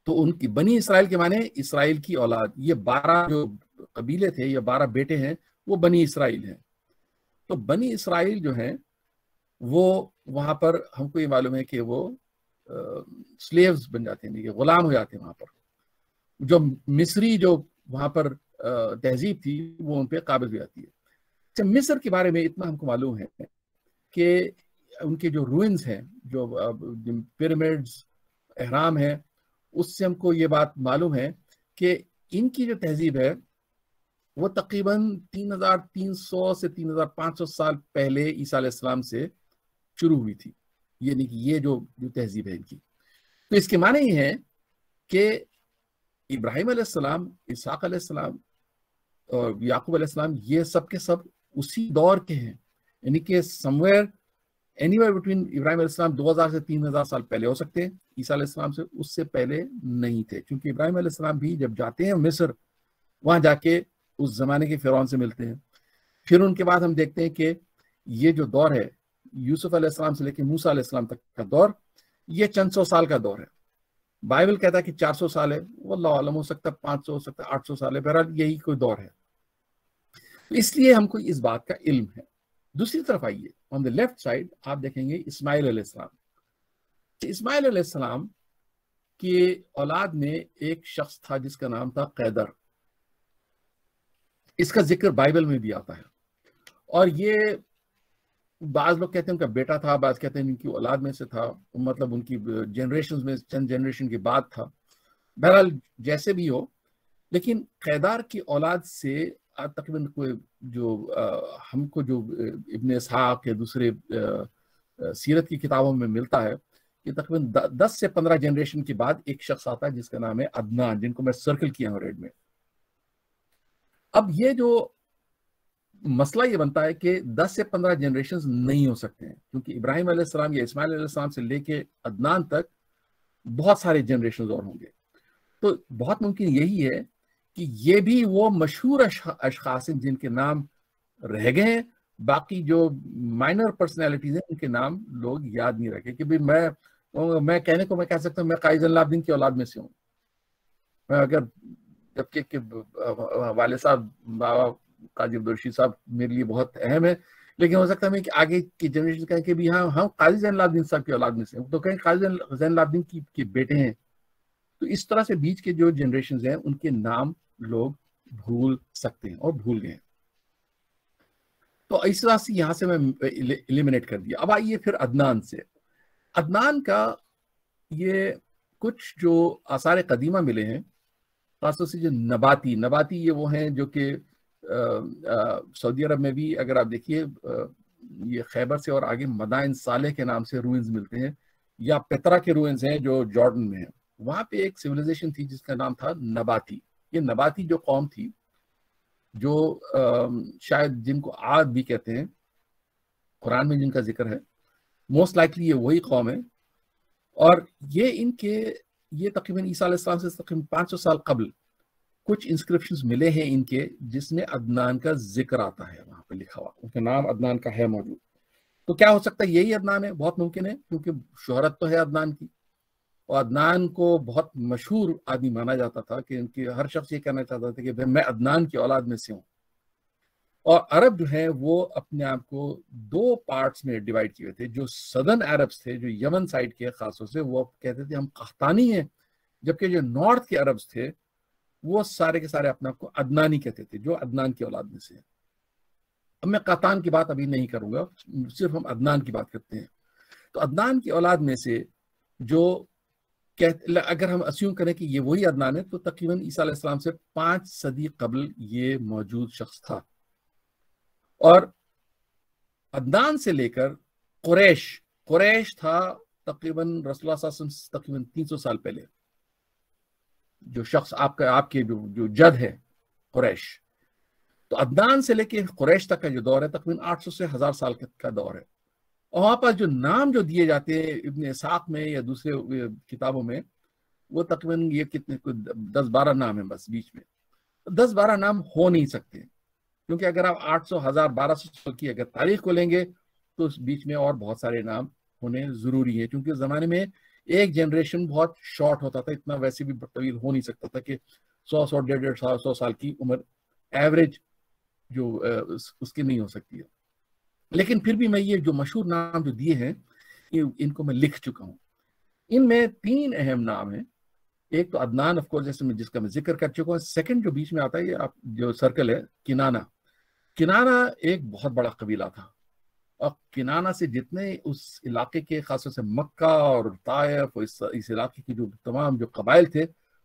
तो उनकी, बनी इसराइल के माने इसराइल की औलाद। ये बारह जो कबीले थे, ये बारह बेटे हैं, वो बनी इसराइल हैं। तो बनी इसराइल जो है, वो वहाँ पर हमको ये मालूम है कि वो स्लेव्स बन जाते हैं गुलाम हो जाते हैं वहाँ पर। जो मिस्री जो वहाँ पर तहजीब थी, वो उन पर काबिज हो जाती है। अच्छा मिस्र के बारे में इतना हमको मालूम है कि उनके जो रूइंस हैं, जो पिरामिड्स एहराम है उससे हमको ये बात मालूम है कि इनकी जो तहजीब है, वो तकरीबन 3300 से 3500 साल पहले ईसा इस्लाम से शुरू हुई थी। यानी कि ये जो जो तहजीब है इनकी। तो इसके माने ये है कि इब्राहिम इसाक अलैहिस्सलाम और याकूब अलैहिस्सलाम ये सब के सब उसी दौर के हैं। यानी कि समवेयर एनीवेयर बिटवीन इब्राहिम अलैहिस्सलाम 2000 से 3000 साल पहले हो सकते हैं, ईसा अलैहिस्सलाम से उससे पहले नहीं थे। क्योंकि इब्राहिम अलैहिस्सलाम भी जब जाते हैं मिस्र, वहाँ जाके उस जमाने के फिरौन से मिलते हैं। फिर उनके बाद हम देखते हैं कि ये जो दौर है, यूसुफ अलैहिस्सलाम से लेकर मूसा अलैहिस्सलाम तक का दौर, ये चंद सौ साल का दौर है। बाइबल कहता है कि 400 साल है वो आलम, हो सकता है 500 हो सकता है 800 साल है, बहरहाल यही कोई दौर है। तो इसलिए हमको इस बात का इल्म है। दूसरी तरफ़ आइए ऑन द लेफ़्ट साइड आप देखेंगे इस्माइल अलैहिस्सलाम। इस्माइल अलैहिस्सलाम के औलाद में एक शख्स था जिसका नाम था कैदर। इसका ज़िक्र बाइबल में भी आता है। और ये बाज लोग कहते हैं उनका बेटा था, बाज कहते हैं इनकी औलाद में से था मतलब उनकी जनरेशन में चंद जनरेशन के बाद था। बहरहाल जैसे भी हो, लेकिन कैदार की औलाद से तकरीबन कोई जो आ, हमको जो इब्ने इसहाक या दूसरे सीरत की किताबों में मिलता है कि तकरीबन दस से पंद्रह जनरेशन के बाद एक शख्स आता है जिसका नाम है अदनान जिनको मैं सर्कल किया हूँ रेड में। अब ये जो मसला ये बनता है कि 10 से 15 जनरेशन नहीं हो सकते हैं क्योंकि इब्राहिम या इस्माइल अलैहिस्सलाम से लेके अदनान तक बहुत सारे जनरेशन और होंगे। तो बहुत मुमकिन यही है कि ये भी वो मशहूर अशखास हैं जिनके नाम रह गए हैं। बाकी जो माइनर पर्सनैलिटीज हैं, उनके नाम लोग याद नहीं रखे कि भाई मैं मैं कहने को मैं कह सकता हूँ, मैं काइज अल्लाद्दीन की औलाद में से हूँ। मैं अगर, जबकि वाले साहब, बाबा काजी अब्दुलरशीद साहब मेरे लिए बहुत अहम है, लेकिन हो सकता है कि आगे की जनरेशन कहें कि भी हाँ हम काजी जैन साहब की औलाद में से हूँ। तो कहें काजी जैन की बेटे हैं। तो इस तरह से बीच के जो जनरेशन हैं, उनके नाम लोग भूल सकते हैं और भूल गए तो इस तरह से यहाँ से मैं एलिमिनेट कर दिया। अब आइए फिर अदनान से। अदनान का ये कुछ जो आसार कदीमा मिले हैं, खासतौर से जो नबाती नबाती ये वो हैं जो कि सऊदी अरब में भी अगर आप देखिए ये खैबर से और आगे मदाइन साले के नाम से रूइंस मिलते हैं, या पेतरा के रूइंस हैं जो जॉर्डन में है। वहाँ पे एक सिविलाइजेशन थी जिसका नाम था नबाती। ये नबाती जो कौम थी, जो शायद जिनको आद भी कहते हैं, कुरान में जिनका ज़िक्र है मोस्ट लाइकली ये वही कौम है। और ये इनके, ये तकरीबन ईसा इस्लाम से तकरीबन पाँच सौ साल कबल कुछ इंस्क्रिप्शन मिले हैं इनके, जिसमें अदनान का ज़िक्र आता है, वहाँ पे लिखा हुआ, उनका नाम अदनान का है मौजूद। तो क्या हो सकता है, यही अदनान है? बहुत मुमकिन है, क्योंकि शोहरत तो है अदनान की। और अदनान को बहुत मशहूर आदमी माना जाता था कि उनकी, हर शख्स ये कहना चाहता था कि भाई मैं अदनान की औलाद में से हूँ। और अरब जो है, वो अपने आप को दो पार्ट्स में डिवाइड किए थे। जो सदर्न अरब्स थे, जो यमन साइड के खासों से, वो कहते थे हम कहतानी हैं, जबकि जो नॉर्थ के अरब्स थे, वो सारे के सारे अपने आप को अदनानी कहते थे, जो अदनान की औलाद में से है। अब मैं कतान की बात अभी नहीं करूँगा, सिर्फ़ हम अदनान की बात करते हैं। तो अदनान की औलाद में से जो कह अगर हम अस्यूम करें कि ये वही अदनान है तो तकरीबन ईसा से पाँच सदी कबल ये मौजूद शख्स था। और अदनान से लेकर कुरैश कुरैश था तकरीबन रसुल्ला तकरीबन तीन सौ साल पहले। जो शख्स आपका, आपके जो जो जद है, कुरैश। तो अदनान से लेके कुरैश तक का जो दौर है, तकरीबन 800 से हज़ार साल का दौर है। और वहाँ पर जो नाम जो दिए जाते हैं इब्न साक में या दूसरे किताबों में, वो तकरीबन ये कितने दस बारह नाम है बस बीच में। दस बारह नाम हो नहीं सकते, क्योंकि अगर आप 800 हज़ार, बारह सौ की अगर तारीख को लेंगे तो उस बीच में और बहुत सारे नाम होने ज़रूरी है, क्योंकि जमाने में एक जनरेशन बहुत शॉर्ट होता था, इतना वैसे भी तवील हो नहीं सकता था कि सौ सौ, डेढ़ डेढ़, सौ सौ साल की उम्र एवरेज जो उसकी नहीं हो सकती है। लेकिन फिर भी मैं ये जो मशहूर नाम जो दिए हैं इनको मैं लिख चुका हूँ। इनमें तीन अहम नाम है। एक तो अदनान ऑफ़ कोर्स जैसे मैं जिसका मैं ज़िक्र कर चुका हूँ। सेकंड जो बीच में आता है ये आप जो सर्कल है किनाना। किनाना एक बहुत बड़ा कबीला था। और किनाना से जितने उस इलाके के खासतौर से मक्का और तायफ और इस, इस इलाके की जो तमाम जो कबाइल थे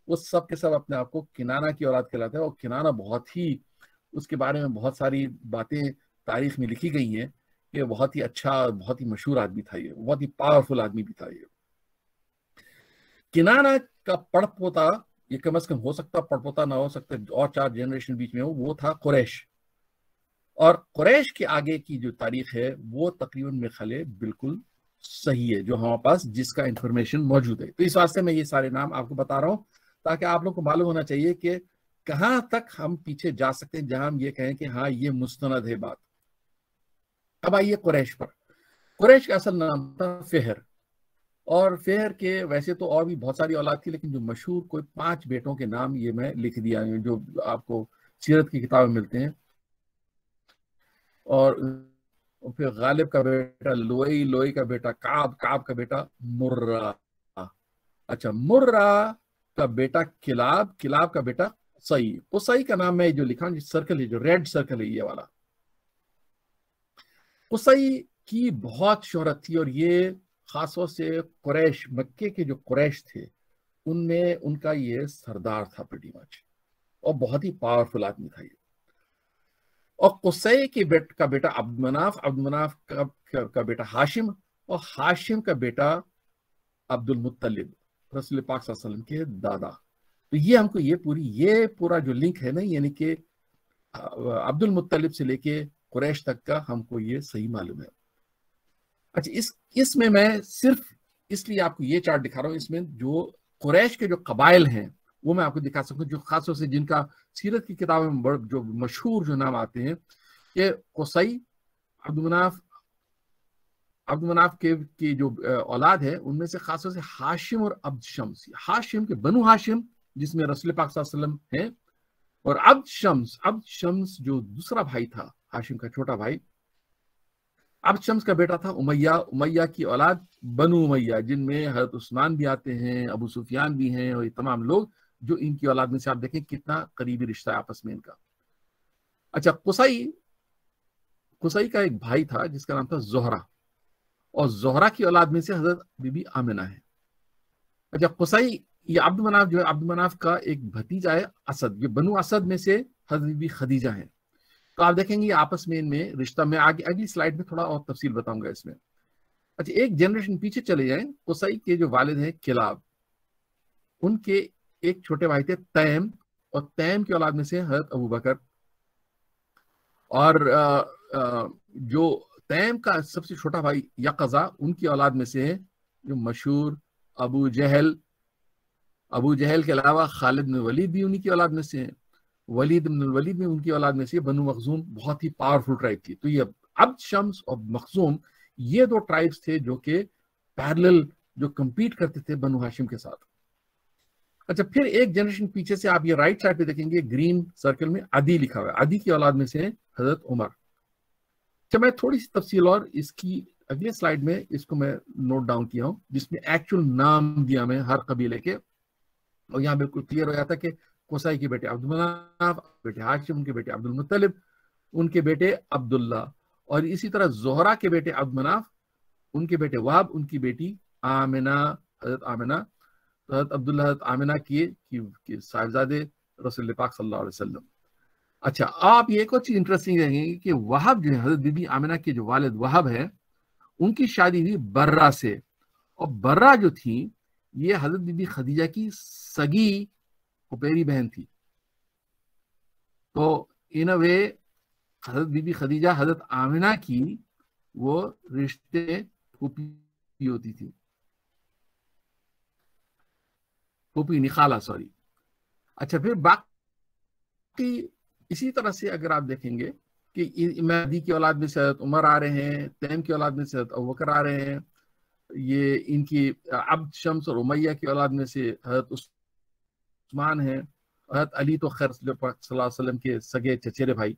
वो सब के सब अपने आप को किनाना की औलाद कहलाते हैं। और किनाना बहुत ही उसके बारे में बहुत सारी बातें तारीख में लिखी गई हैं कि बहुत ही अच्छा और बहुत ही मशहूर आदमी था ये, बहुत ही पावरफुल आदमी भी था ये। किनारा का पड़पोता, ये कम अज कम हो सकता पड़पोता ना हो सकता, और चार जनरेशन बीच में हो, वो था कुरैश। और कुरैश के आगे की जो तारीख है, वो तकरीबन में खले बिल्कुल सही है, जो हमारे पास, जिसका इंफॉर्मेशन मौजूद है। तो इस वास्ते मैं ये सारे नाम आपको बता रहा हूँ, ताकि आप लोग को मालूम होना चाहिए कि कहाँ तक हम पीछे जा सकते हैं, जहाँ हम ये कहें कि हाँ ये मुस्तनद है बात। अब आइए कुरैश पर। कुरैश का असल नाम था फेहर। और फेहर के वैसे तो और भी बहुत सारी औलाद थी, लेकिन जो मशहूर कोई पाँच बेटों के नाम ये मैं लिख दिया, जो आपको सीरत की किताबें मिलते हैं। और फिर गालिब का बेटा, लोई लोई का बेटा, काब काब का बेटा मुर्रा। अच्छा मुर्रा का बेटा किलाब किलाब का बेटा सई। कुसई का नाम मैं जो लिखा सर्कल है, जो रेड सर्कल है, ये वाला। कुसई की बहुत शोहरत थी और ये खासतौर से कुरैश मक्के के जो कुरैश थे उनमें उनका ये सरदार था प्रीटी मच और बहुत ही पावरफुल आदमी था ये। और कुसै के बेट का बेटा अब्दुल मनाफ अब्दुल मनाफ का, का, बेटा हाशिम और हाशिम का बेटा अब्दुल मुत्तलिब रसूल पाक के दादा। तो ये हमको ये पूरी ये पूरा जो लिंक है ना यानी कि अब्दुल मुत्तलिब से लेके कुरैश तक का हमको ये सही मालूम है। अच्छा इस, इसमें मैं सिर्फ़ इसलिए आपको ये चार्ट दिखा रहा हूँ, इसमें जो कुरैश के जो कबाइल हैं, वो मैं आपको दिखा सकता हूँ, जो खासतौर से जिनका सीरत की किताब में जो मशहूर जो नाम आते हैं कि कुसई अब्दुमनाफ अब्दुमनाफ के, की जो औलाद है, उनमें से खासतौर से हाशिम और अब्द शम्स हाशिम के बनु हाशिम, जिसमें रसुल पाक सल्लम है, और अब्द शम्स अब्द शम्स जो दूसरा भाई था हाशिम का छोटा भाई। अब शम्स का बेटा था उमैया। उमैया की औलाद बनु उमैया, जिनमें हज़रत उस्मान भी आते हैं, अबू सुफियान भी हैं और ये तमाम लोग, जो इनकी औलाद में से आप देखें कितना करीबी रिश्ता है आपस में इनका। अच्छा कुसाई कुसाई का एक भाई था, जिसका नाम था जोहरा। और जोहरा की औलाद में से हज़रत बीबी आमिना है। अच्छा कुसाई, ये अब्द मनाफ जो है अब्द मनाफ का एक भतीजा है असद। ये बनु असद में से हज़रत बीबी खदीजा है। तो आप देखेंगे आपस में इनमें रिश्ता में आगे अगली स्लाइड में थोड़ा और तफसील बताऊँगा इसमें। अच्छा एक जनरेशन पीछे चले जाए कुसाई के जो वालिद हैं किलाब उनके एक छोटे भाई थे तैम और तैम की औलाद में से हज़रत अबू बकर। और आ, आ, जो तैम का सबसे छोटा भाई यकजा उनकी औलाद में से है जो मशहूर अबू जहल। अबू जहल के अलावा खालिद वलीद भी उन्हीं की औलाद में से हैं। वलीद वलीद भी उनकी औलाद में से बनु मखजूम बहुत ही पावरफुल ट्राइब थी। तो ये अब शम्स और मखजूम, ये दो ट्राइब्स थे जो कि पैरेलल जो कम्पीट करते थे बनु हाशिम के साथ। अच्छा फिर एक जनरेशन पीछे से आप ये राइट साइड पे देखेंगे ग्रीन सर्कल में आदि लिखा हुआ है। आदि की औलाद में से हज़रत उमर। अच्छा मैं थोड़ी सी तफसील और इसकी अगले स्लाइड में इसको मैं नोट डाउन किया हूँ, जिसमें एक्चुअल नाम दिया मैं हर कबीले के। और यहाँ बिल्कुल क्लियर हो जाता कि कोसाई के बेटे अब्दुल मनाफ बेटे हाशिम उनके बेटे अब्दुल मुतलिब उनके बेटे अब्दुल्ला। और इसी तरह जोहरा के बेटे अब्दुल मनाफ उनके बेटे वहाब उनकी बेटी आमिना हज़रत आमिना तो हज़रत अब्दुल्ला हज़रत आमिना किए कि, साहिबजादे रसूल पाक सल्लल्लाहु अलैहि वसल्लम। अच्छा आप ये चीज़ इंटरेस्टिंग रहेंगे कि वहाब जो है हज़रत बीबी आमिना के जो वालिद वहाब है उनकी शादी हुई बर्रा से। और बर्रा जो थी ये हज़रत बीबी खदीजा की सगी पुपेरी बहन थी। तो इन वे हज़रत बीबी खदीजा, हज़रत आमिना की वो रिश्ते फूपी होती थी। फूपी निखाला सॉरी अच्छा फिर बाकी इसी तरह से अगर आप देखेंगे कि महदी की औलाद में से उमर आ रहे हैं, तैम की औलाद में से अबकर आ रहे हैं, ये इनकी, अब्द शम्स और उमैया की औलाद में से हज़रत उस्मान है, हज़रत अली तो खैर वसल्लम के सगे चचेरे भाई।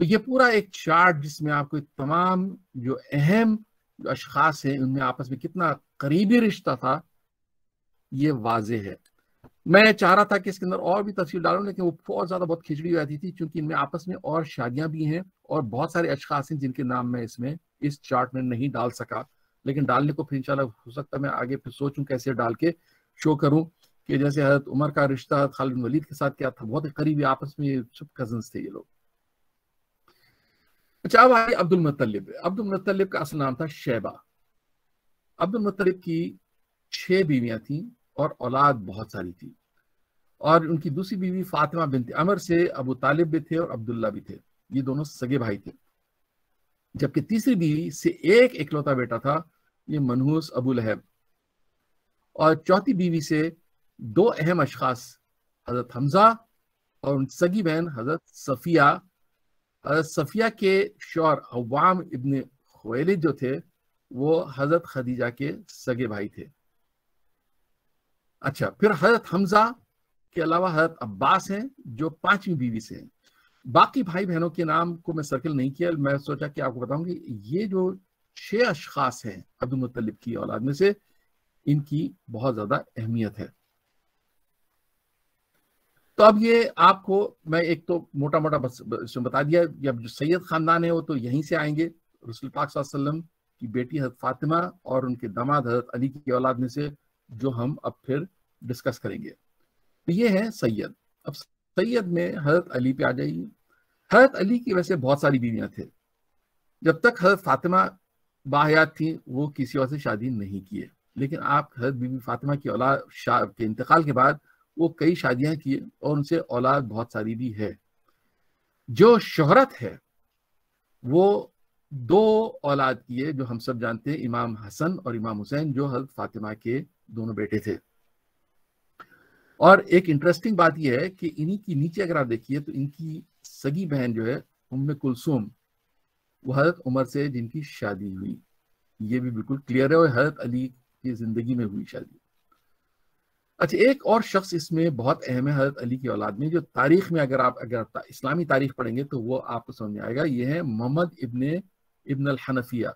तो ये पूरा एक चार्ट जिसमें आपको तमाम जो अहम जो अशखास हैं, उनमें आपस में कितना करीबी रिश्ता था, ये वाजे है। मैं चाह रहा था कि इसके अंदर और भी तफसील डालूं, लेकिन वो बहुत ज़्यादा बहुत खिचड़ी हो जाती थी, क्योंकि इनमें आपस में और शादियाँ भी हैं और बहुत सारे अशखास हैं जिनके नाम मैं इसमें, इस चार्ट में नहीं डाल सका। लेकिन डालने को फिर इंशाल्लाह हो सकता है, मैं आगे फिर सोचूं कैसे डाल के शो करूँ। कि जैसे हज़रत उमर का रिश्ता खालिद वलीद के साथ क्या था? बहुत ही करीबी आपस में सब कज़न थे ये लोग। अच्छा अब आए अब्दुल मुतलिब अब्दुल मुतलिब का असल नाम था शैबा। अब्दुल मुतलिब की छह बीवियाँ थी और औलाद बहुत सारी थी। और उनकी दूसरी बीवी फातिमा बिन अमर से अबू तालिब भी थे और अब्दुल्ला भी थे। ये दोनों सगे भाई थे। जबकि तीसरी बीवी से एक इकलौता बेटा था, ये मनहूस अबू लहब। और चौथी बीवी से दो अहम अशखास हज़रत हमजा और उन सगी बहन हज़रत सफिया हज़रत सफिया के शौर अवाम इबन खुलिद जो थे वो हज़रत खदीजा के सगे भाई थे अच्छा फिर हज़रत हमजा के अलावा हज़रत अब्बास हैं जो पांचवी बीवी से हैं बाकी भाई बहनों के नाम को मैं सर्किल नहीं किया मैं सोचा कि आपको बताऊँगी ये जो छह अशखास हैं अब्दुल मुतलिब की औलाद में से इनकी बहुत ज़्यादा अहमियत है तो अब ये आपको, मैं एक तो मोटा मोटा बस बता दिया जब जो सैयद खानदान है वो तो यहीं से आएँगे, रसुल पाक सल्लम की बेटी हज़रत फातिमा और उनके दामाद हज़रत अली की औलाद में से, जो हम अब फिर डिस्कस करेंगे। तो ये है सैयद। अब सैयद में हज़रत अली पे आ जाइए। हज़रत अली की वैसे बहुत सारी बीवियाँ थे। जब तक हज़रत फातिमा बाहयात थी, वो किसी और से शादी नहीं किए। लेकिन आप हज़रत बीबी फातिमा की औलाद के इंतकाल के बाद वो कई शादियाँ किए और उनसे औलाद बहुत सारी भी है। जो शोहरत है, वो दो औलाद की है जो हम सब जानते हैं, इमाम हसन और इमाम हुसैन, जो हज़रत फातिमा के दोनों बेटे थे। और एक इंटरेस्टिंग बात यह है कि इन्हीं की नीचे अगर आप देखिए तो इनकी सगी बहन जो है, उम्म कुलसुम, वो हज़रत उमर से जिनकी शादी हुई। ये भी बिल्कुल क्लियर है और हज़रत अली की ज़िंदगी में हुई शादी। अच्छा एक और शख्स इसमें बहुत अहम है हज़रत अली की औलाद में, जो तारीख में अगर आप, अगर इस्लामी तारीख पढ़ेंगे तो वो आपको समझ में आएगा। ये है मोहम्मद इबन, इब्न हनफिया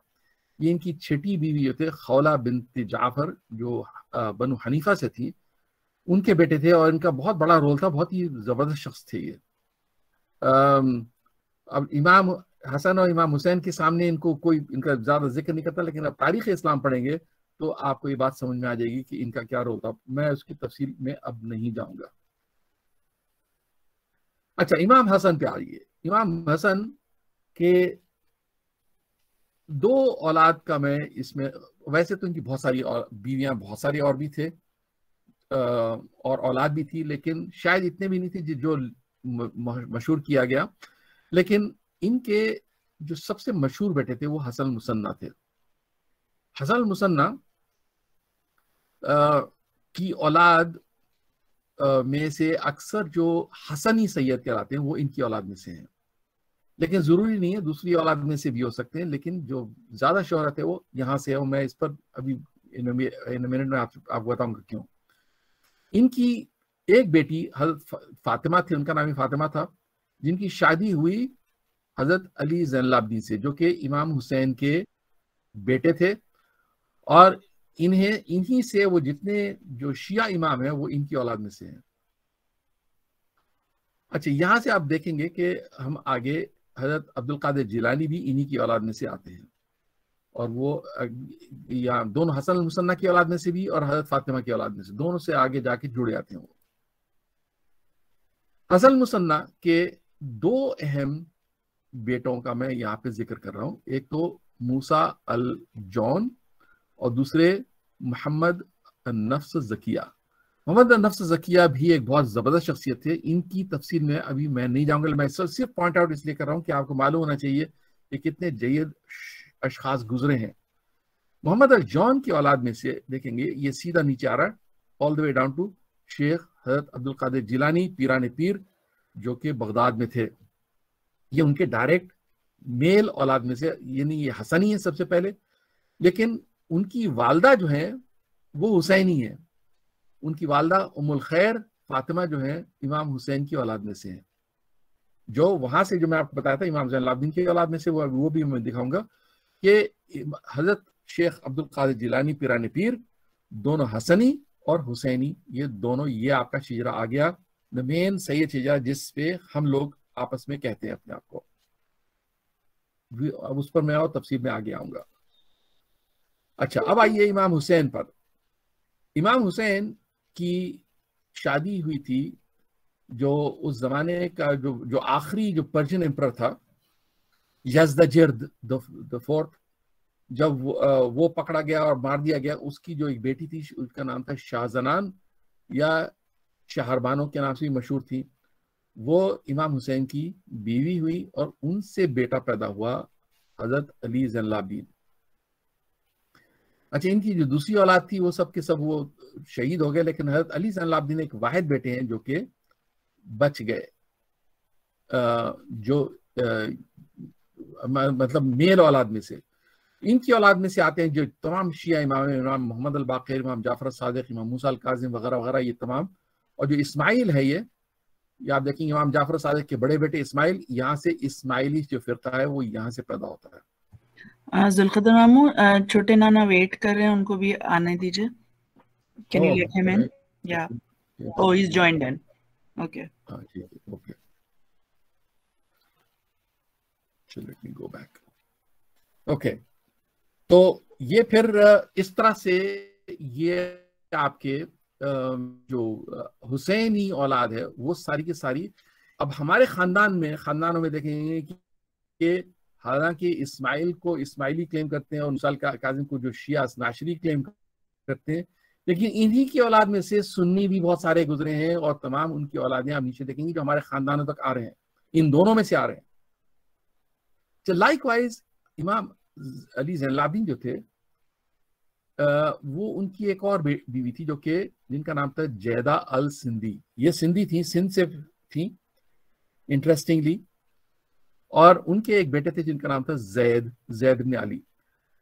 ये इनकी छठी बीवी जो थे, खौला बिन जाफ़र, जो बनु हनीफा से थी, उनके बेटे थे और इनका बहुत बड़ा रोल था, बहुत ही ज़बरदस्त शख्स थे ये। अब इमाम हसन और इमाम हुसैन के सामने इनको कोई, इनका ज़्यादा ज़िक्र नहीं करता, लेकिन अब तारीख इस्लाम पढ़ेंगे तो आपको ये बात समझ में आ जाएगी कि इनका क्या रोल था। मैं उसकी तफसील में अब नहीं जाऊँगा। अच्छा इमाम हसन पे आइए। इमाम हसन के दो औलाद का मैं इसमें, वैसे तो इनकी बहुत सारी और बीवियाँ बहुत सारी और भी थे और औलाद भी थी, लेकिन शायद इतने भी नहीं थी जो मशहूर किया गया। लेकिन इनके जो सबसे मशहूर बेटे थे वो हसन मुसन्ना थे। हसन मुसन्ना की औलाद में से अक्सर जो हसनी सैयद कहलाते हैं वो इनकी औलाद में से हैं। लेकिन ज़रूरी नहीं है दूसरी औलाद में से भी हो सकते हैं लेकिन जो ज़्यादा शोहरत है वो यहाँ से है मैं इस पर अभी इन मिनट में आप, आपको बताऊँगा क्यों। इनकी एक बेटी हज़रत फातिमा थी उनका नाम ही फातिमा था जिनकी शादी हुई हज़रत अली जैनलाब्दीन से जो कि इमाम हुसैन के बेटे थे और इन्हें, इन्हीं से वो जितने जो शिया इमाम है, वो इनकी औलाद में से हैं। अच्छा यहाँ से आप देखेंगे कि हम आगे हज़रत अब्दुल कादिर जिलानी भी इन्हीं की औलाद में से आते हैं। और वो, या दोनों हसन मुसन्ना की औलाद में से भी और हज़रत फातिमा की औलाद में से, दोनों से आगे जाके जुड़े आते हैं वो। हसन मुसन्ना के दो अहम बेटों का मैं यहाँ पे ज़िक्र कर रहा हूँ। एक तो मूसा अल जॉन और दूसरे, मोहम्मद नफ्स जकिया। मोहम्मद नफ्स जकिया भी एक बहुत ज़बरदस्त शख्सियत थे। इनकी तफसील में अभी मैं नहीं जाऊँगा, मैं सिर्फ़ पॉइंट आउट इसलिए कर रहा हूँ कि आपको मालूम होना चाहिए कि कितने जयद अशखास गुजरे हैं। मोहम्मद अल जॉन की औलाद में से देखेंगे, ये सीधा नीचे आ रहा है all the way down to Sheikh Hazrat Abdul Qadir Jilani, पीरान पीर, जो कि बगदाद में थे। ये उनके डायरेक्ट मेल औलाद में से, यानी ये हसनी है सबसे पहले। लेकिन उनकी वालदा जो है, वो हुसैनी है। उनकी वालदा उमुल खैर, फातिमा जो है, इमाम हुसैन की औलाद में से है। जो वहाँ से जो मैं आपको बताया था, इमाम जैनलाब्दीन की औलाद में से वो वो भी मैं दिखाऊँगा कि हज़रत शेख अब्दुल कादिर जिलानी, पिरानी पीर, दोनों हसनी और हुसैनी, ये दोनों, ये आपका शिजरा आ गया द मेन सही शिजरा जिस पे हम लोग आपस में कहते हैं अपने आप को। अब उस पर मैं और तफसील में आगे आऊँगा। अच्छा अब आइए इमाम हुसैन पर। इमाम हुसैन की शादी हुई थी जो उस जमाने का जो जो आखिरी जो पर्शियन एम्पर था यजद द फोर्थ जब वो, पकड़ा गया और मार दिया गया उसकी जो एक बेटी थी उसका नाम था शाहजनान या शाहरबानों के नाम से भी मशहूर थी। वो इमाम हुसैन की बीवी हुई और उनसे बेटा पैदा हुआ हज़रत अली जल्लाबीन। अच्छा इनकी जो दूसरी औलाद थी, वो सब के सब वो शहीद हो गए, लेकिन हज़रत अली जल्लाबीन एक वाहिद बेटे हैं जो कि बच गए। जो मतलब मेल औलाद में से। इनकी औलाद में से आते हैं जो तमाम शिया इमाम इमाम मोहम्मद अल बाक़िर इमाम जाफ़र सादिक इमाम मूसा काजिम वगैरह वगैरह, ये तमाम। और जो इस्माइल है ये ये आप देखेंगे इमाम जाफ़र सादिक के बड़े बेटे इस्माइल, यहाँ से इस्माइली जो फिरका है, वो यहाँ से पैदा होता है। जुल्कदर मामू छोटे नाना वेट कर रहे हैं उनको भी आने दीजिए। Can you let him in या he is joined in okay हाँ ठीक है okay let me go back okay तो ये फिर इस तरह से ये आपके जो हुसैनी औलाद है वो सारी की सारी अब हमारे खानदान में खानदानों में देखेंगे कि हालाँकि इस्माइल को इस्माइली क्लेम करते हैं और मुसाल का काजिम को जो शिया नाशरी क्लेम करते हैं। लेकिन इन्हीं की औलाद में से सुन्नी भी बहुत सारे गुजरे हैं और तमाम उनकी औलादें आप नीचे देखेंगे जो हमारे खानदानों तक आ रहे हैं। इन दोनों में से आ रहे हैं। लाइक वाइज इमाम अली जैनलाबीन जो थे वो उनकी एक और बीवी थी जो कि, जिनका नाम था जैदा अल सिंधी ये सिंधी थी, सिंध से थी इंटरेस्टिंगली और उनके एक बेटे थे जिनका नाम था जैद जैद इब्न अली।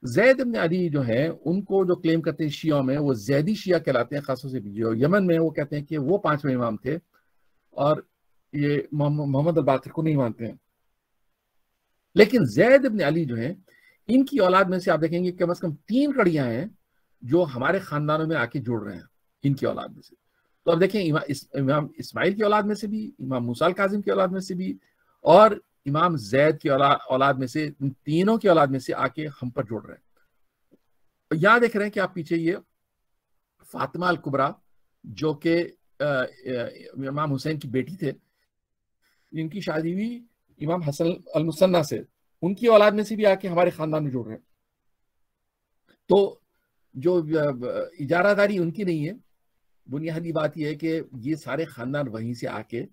जैद इब्न अली जो है उनको जो क्लेम करते हैं शिया में वो जैदी शिया कहलाते हैं खासतौर से जो यमन में वो कहते हैं कि वो पाँचवें इमाम थे और ये मोहम्मद अल बाकर को नहीं मानते हैं। लेकिन जैद इब्न अली जो है इनकी औलाद में से आप देखेंगे कम अज कम तीन कड़ियाँ हैं जो हमारे खानदानों में आके जुड़ रहे हैं इनकी औलाद में से। तो अब देखें इमा, इस, इमाम इस्माइल की औलाद में से भी इमाम मूसाल काजिम की औलाद में से भी और इमाम जैद की औलाद में से तीनों की औलाद में से आके हम पर जुड़ रहे हैं। तो यहाँ देख रहे हैं कि आप पीछे ये फातिमा अल कुबरा जो कि इमाम हुसैन की बेटी थे, इनकी शादी हुई इमाम हसन अल मुसन्ना से। उनकी औलाद में से भी आके हमारे खानदान में जुड़ रहे हैं। तो जो इजारादारी उनकी नहीं है, बुनियादी बात यह है कि ये सारे खानदान वहीं से आके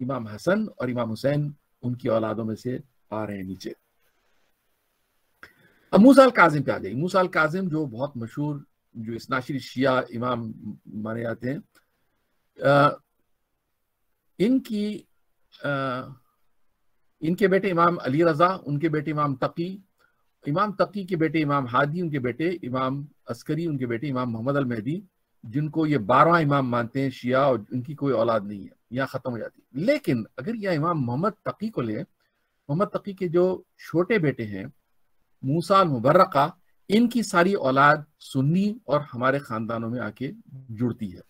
इमाम हसन और इमाम हुसैन उनकी औलादों में से आ रहे हैं नीचे। अब मूसाल काजिम पे आ गई। मूसाल काजिम जो बहुत मशहूर जो इसनाशरी शिया इमाम माने जाते हैं आ, इनकी आ, इनके बेटे इमाम अली रजा उनके बेटे इमाम तकी इमाम तकी के बेटे इमाम हादी उनके बेटे इमाम अस्करी उनके बेटे इमाम मोहम्मद अल मेहदी जिनको ये बारह इमाम मानते हैं शिया और उनकी कोई औलाद नहीं है, यहाँ खत्म हो जाती लेकिन अगर यह इमाम मोहम्मद तकी को ले, मोहम्मद तकी के जो छोटे बेटे हैं, मूसा मुबर्रका, इनकी सारी औलाद सुन्नी और हमारे खानदानों में आके जुड़ती है।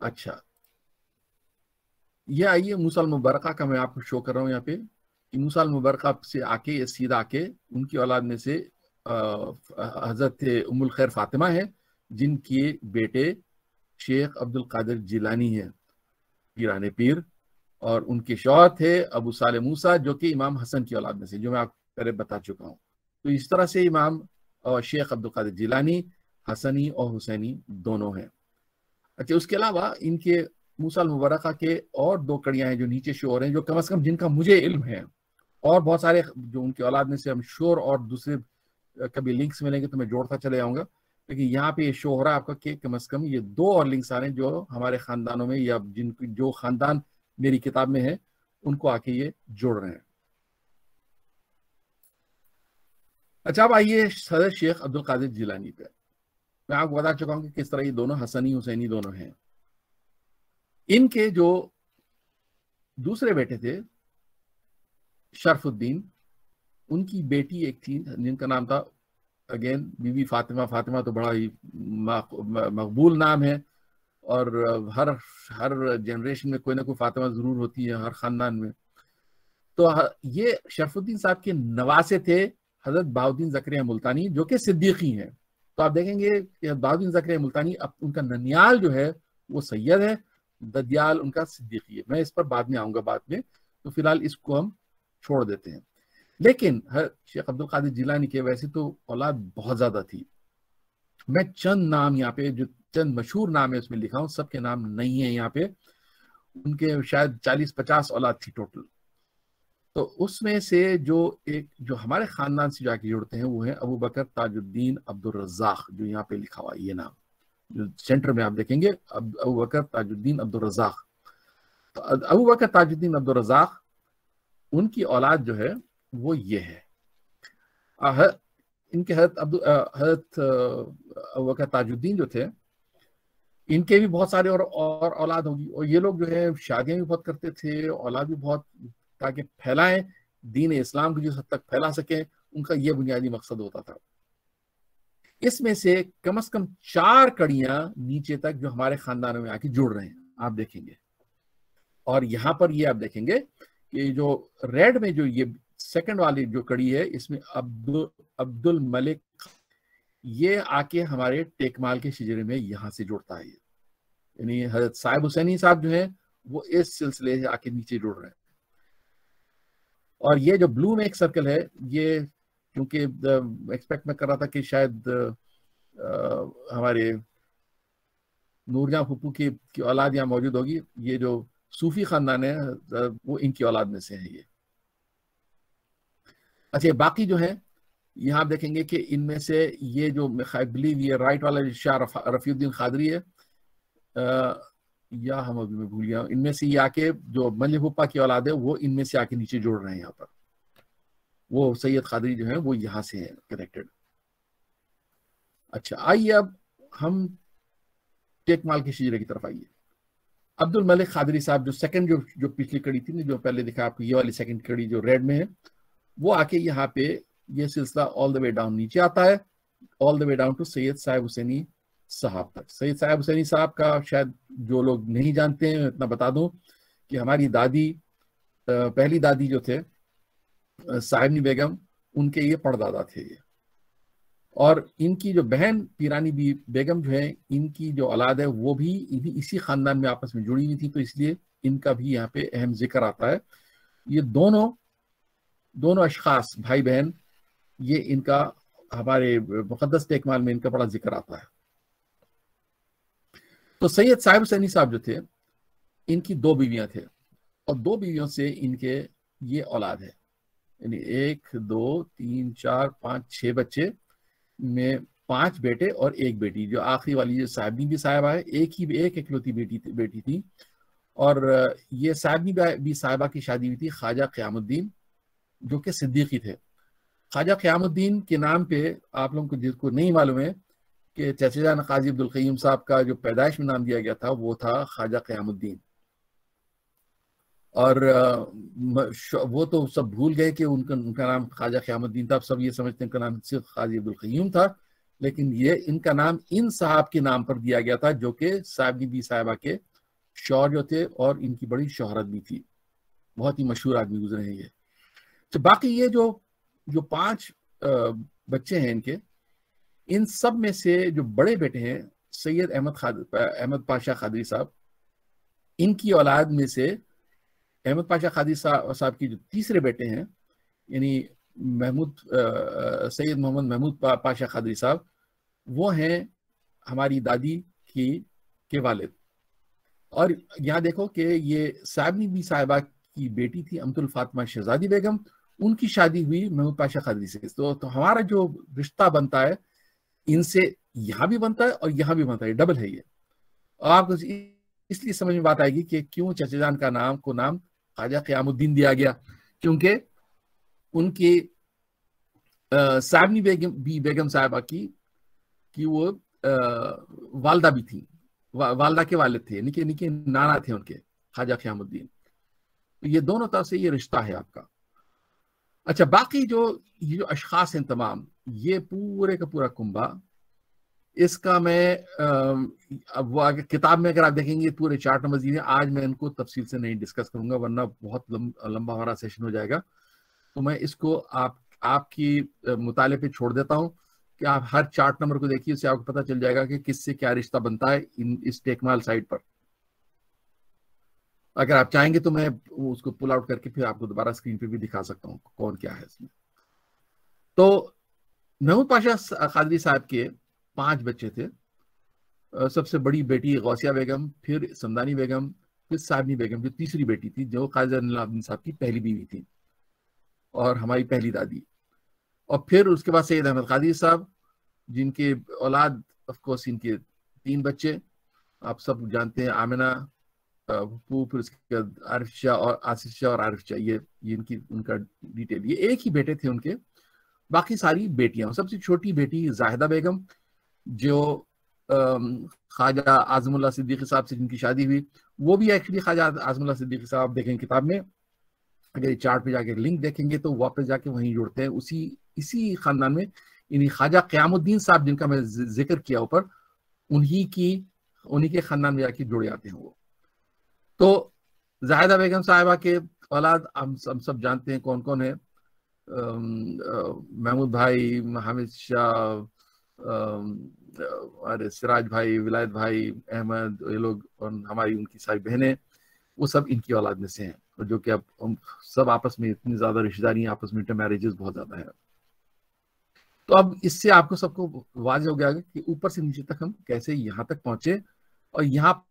अच्छा। यह आइए मूसल मुबरका का मैं आपको शो कर रहा हूँ यहाँ पे, कि मुबरका से आके ये सीधा आके उनकी औलाद में से हज़रत उमुल खैर फातिमा है, जिनके बेटे शेख अब्दुल कादिर जिलानी है पीरान पीर। और उनके शौहर थे अबू साल मूसा, जो कि इमाम हसन की औलाद में से, जो मैं आपको पहले बता चुका हूँ। तो इस तरह से इमाम और शेख अब्दुल कादिर जिलानी, हसनी और हुसैनी दोनों हैं। अच्छा उसके अलावा इनके मूसल मुबरका के और दो कड़ियाँ हैं जो नीचे शोर हैं, जो कम अज कम जिनका मुझे इल्म है। और बहुत सारे जो उनके औलाद में से हम शोर और दूसरे कभी लिंक्स मिलेंगे तो मैं जोड़ता चले जाऊँगा लेकिन यहाँ पे ये शो हो रहा है आपका कम अज कम ये दो और लिंक्स आ रहे हैं जो हमारे खानदानों में या जिन जो खानदान मेरी किताब में है, उनको आके ये जोड़ रहे हैं। अच्छा अब आइए सदर शेख अब्दुल कादिर जिलानी पे। मैं आपको बता चुका हूँ कि किस तरह ये दोनों हसनी, हुसैनी दोनों हैं। इनके जो दूसरे बेटे थे, शरफुद्दीन उनकी बेटी एक थी, जिनका नाम था अगेन बीबी फातिमा फातिमा तो बड़ा ही मकबूल नाम है। और हर हर जनरेशन में कोई ना कोई फातिमा ज़रूर होती है, हर खानदान में। तो ये शरफुद्दीन साहब के नवासे थे हज़रत बाउद्दीन जकरिया मुल्तानी, जो कि सिद्दीकी हैं। तो आप देखेंगे कि बाउद्दीन जकरिया मुल्तानी, अब उनका ननियाल जो है, वो सैयद है ददियाल उनका सिद्दीकी है। मैं इस पर बाद में आऊँगा बाद में। तो फ़िलहाल इसको हम छोड़ देते हैं। लेकिन शेख अब्दुल कादिर जिलानी के वैसे तो औलाद बहुत ज़्यादा थी। मैं चंद नाम यहाँ पे, जो चंद मशहूर नाम है उसमें लिखा हूँ, सबके नाम नहीं है यहाँ पे। उनके शायद चालीस पचास औलाद थी टोटल तो उसमें से जो एक, जो हमारे खानदान से जाके जुड़ते हैं, वो है अबू बकर ताजुद्दीन अब्दुल रजाक जो यहाँ पे लिखा हुआ ये नाम। जो सेंटर में आप देखेंगे, अब अबू बकर ताजुद्दीन अब्दुल रजाक तो अबू बकर ताजुद्दीन अब्दुल रजाक उनकी औलाद जो है वो ये है। इनके हज़रत अब्दुल अबू बकर ताजुद्दीन जो थे, इनके भी बहुत सारे और और औलाद होगी। और ये लोग जो है, शादियाँ भी बहुत करते थे, औलाद भी बहुत, ताकि फैलाएँ, दीन इस्लाम को जिस हद तक फैला सकें, उनका ये बुनियादी मकसद होता था। इसमें से कम से कम चार कड़ियाँ नीचे तक जो हमारे खानदानों में आके जुड़ रहे हैं, आप देखेंगे। और यहाँ पर ये आप देखेंगे कि जो रेड में जो ये सेकंड वाली जो कड़ी है इसमें अब्दुल अब्दुल मलिक ये आके हमारे टेकमाल के शिजरे में यहाँ से जुड़ता है यानी हज़रत साहिब हुसैनी साहब जो है वो इस सिलसिले से आके नीचे जुड़ रहे हैं। और ये जो ब्लू में एक सर्कल है ये क्योंकि एक्सपेक्ट मैं कर रहा था कि शायद आ, हमारे नूरजा फुप्पू की, की औलाद यहाँ मौजूद होगी। ये जो सूफी खानदान है वो इनकी औलाद में से है ये। अच्छा बाकी जो है यहाँ आप देखेंगे कि इनमें से ये जो आई बिलीव ये राइट वाला शाह रफीउद्दीन खादरी है आ, या हम अभी मैं भूल गया इनमें से ये आके जो हुप्पा की औलाद है वो इनमें से आके नीचे जोड़ रहे हैं यहाँ पर। वो सैयद खादरी जो है वो यहाँ से है कनेक्टेड अच्छा आइए अब हम टेक माल के शिजरे की तरफ़ आइए। अब्दुल मलिक खादरी साहब जो सेकंड जो जो पिछली कड़ी थी ना जो पहले दिखा आपको ये वाली सेकंड कड़ी जो रेड में है वो आके यहाँ पे ये सिलसिला ऑल द वे डाउन नीचे आता है all the way down to Syed Sahab Husaini Sahab तक। सैयद साहब हुसैनी साहब का शायद जो लोग नहीं जानते हैं इतना बता दूँ कि हमारी दादी पहली दादी जो थे साहिबनी बेगम, उनके ये पड़दादा थे ये। और इनकी जो बहन पीरानी बी बेगम जो है, इनकी जो औलाद है, वो भी इन्हीं इसी खानदान में आपस में जुड़ी हुई थी तो इसलिए इनका भी यहाँ पे अहम ज़िक्र आता है। ये दोनों दोनों अशखास भाई बहन ये इनका, हमारे मुकदस टेकमाल में इनका बड़ा ज़िक्र आता है। तो सैयद साहिब सैनी साहब जो थे, इनकी दो बीवियाँ थे और दो बीवियों से इनके ये औलाद है। यानी एक, दो, तीन, चार, पाँच, छह बच्चे में पाँच बेटे और एक बेटी। जो आखिरी वाली जो साहबनी भी साहिबा है एक ही, एक इकलौती बेटी बेटी थी। और ये साहबनी भी साहिबा की शादी हुई थी, ख्वाजा क़यामुद्दीन। जो कि सिद्दीकी थे। ख्वाजा क़यामुद्दीन के नाम पे आप लोगों को जिसको नहीं मालूम है कि चचेजान काजी अब्दुल क़य्यूम साहब का जो पैदाइश में नाम दिया गया था, वो था ख्वाजा क़यामुद्दीन और वो तो सब भूल गए कि उनका उनका नाम ख्वाजा क़यामुद्दीन था। सब ये समझते हैं उनका नाम सिर्फ़ काजी अब्दुल क़य्यूम था, लेकिन ये, इनका नाम इन साहब के नाम पर दिया गया था, जो कि साहबी साहिबा के शौर जो थे और इनकी बड़ी शोहरत भी थी। बहुत ही मशहूर आदमी गुजरे हैं ये। तो बाकी ये जो जो पाँच बच्चे हैं इनके इन सब में से जो बड़े बेटे हैं सैयद अहमद अहमद पाशा खादरी साहब इनकी औलाद में से अहमद पाशा खादरी साहब की जो तीसरे बेटे हैं यानी महमूद सैयद मोहम्मद महमूद पा, पाशा खादरी साहब वो हैं हमारी दादी की के वालिद। और यहाँ देखो कि ये साहबनी बी साहिबा की बेटी थी अमतुल फातिमा शहजादी बेगम उनकी शादी हुई महमूद पाशा खादरी से। तो, तो हमारा जो रिश्ता बनता है इनसे यहाँ भी बनता है और यहाँ भी बनता है। डबल है ये। आपको इसलिए समझ में बात आएगी कि क्यों चचेजान का नाम को नाम ख्वाजा क़यामुद्दीन दिया गया। क्योंकि उनकी साहबनी बेगम बी बेगम साहबा की कि वो आ, वालदा भी थी। वा, वालदा के वाले थे निके निके नाना थे उनके ख्वाजा क़यामुद्दीन। तो ये दोनों तरफ़ से ये रिश्ता है आपका। अच्छा बाकी जो, ये जो अशखास हैं तमाम, ये पूरे का पूरा कुंभा इसका मैं अब वो आगे किताब में अगर आप देखेंगे, पूरे चार्ट नंबर दिए आज मैं इनको तफसील से नहीं डिस्कस करूँगा, वरना बहुत लंबा हमारा सेशन हो जाएगा। तो मैं इसको आप, आपकी मुताले पे छोड़ देता हूँ कि आप हर चार्ट नंबर को देखिए, उससे आपको पता चल जाएगा कि किससे क्या रिश्ता बनता है इन, इस टेकमाल साइड पर। अगर आप चाहेंगे तो मैं उसको पुल आउट करके फिर आपको दोबारा स्क्रीन पे भी दिखा सकता हूँ कौन क्या है इसमें। तो महमूद पाशा खादरी साहब के पाँच बच्चे थे। सबसे बड़ी बेटी गौसिया बेगम, फिर समदानी बेगम, फिर साबनी बेगम, जो तीसरी बेटी थी, जो काजन साहब की पहली बीवी थी और हमारी पहली दादी। और फिर उसके बाद सैद अहमद कादिर साहब, जिनके औलाद ऑफ़ कोर्स इनके तीन बच्चे। आप सब जानते हैं आमिना पप्पू फिर उसके बाद आरिफ शाह और आसिफ शाह और आरिफ शाह ये ये इनकी उनका डिटेल ये एक ही बेटे थे उनके, बाकी सारी बेटियाँ। सबसे छोटी बेटी जाहिदा बेगम, जो ख्वाजा आजमुल्ला सिद्दीकी साहब से जिनकी शादी हुई, वो भी एक्चुअली ख्वाजा आजमुल्ला सिद्दीकी साहब देखेंगे किताब में। अगर चार्ट पे जाके लिंक देखेंगे तो वापस जाके वहीं जुड़ते हैं। उसी, इसी खानदान में, यानी ख्वाजा क्यामुद्दीन साहब जिनका मैं ज़िक्र किया ऊपर, उन्हीं की, उन्हीं के खानदान में जाके जुड़ जाते हैं वो। तो जाहिदा बेगम साहिबा के औलाद, हम हम सब जानते हैं कौन कौन है। महमूद भाई, हामिद शाह अरे सिराज भाई, विलायत भाई, अहमद, ये लोग और हमारी उनकी सारी बहनें, वो सब इनकी औलाद में से हैं। और जो कि अब सब आपस में इतनी ज़्यादा रिश्तेदारी आपस में इंटर मैरिजेस बहुत ज़्यादा है। तो अब इससे आपको सबको वाज हो गया कि ऊपर से नीचे तक हम कैसे यहाँ तक पहुँचे और यहाँ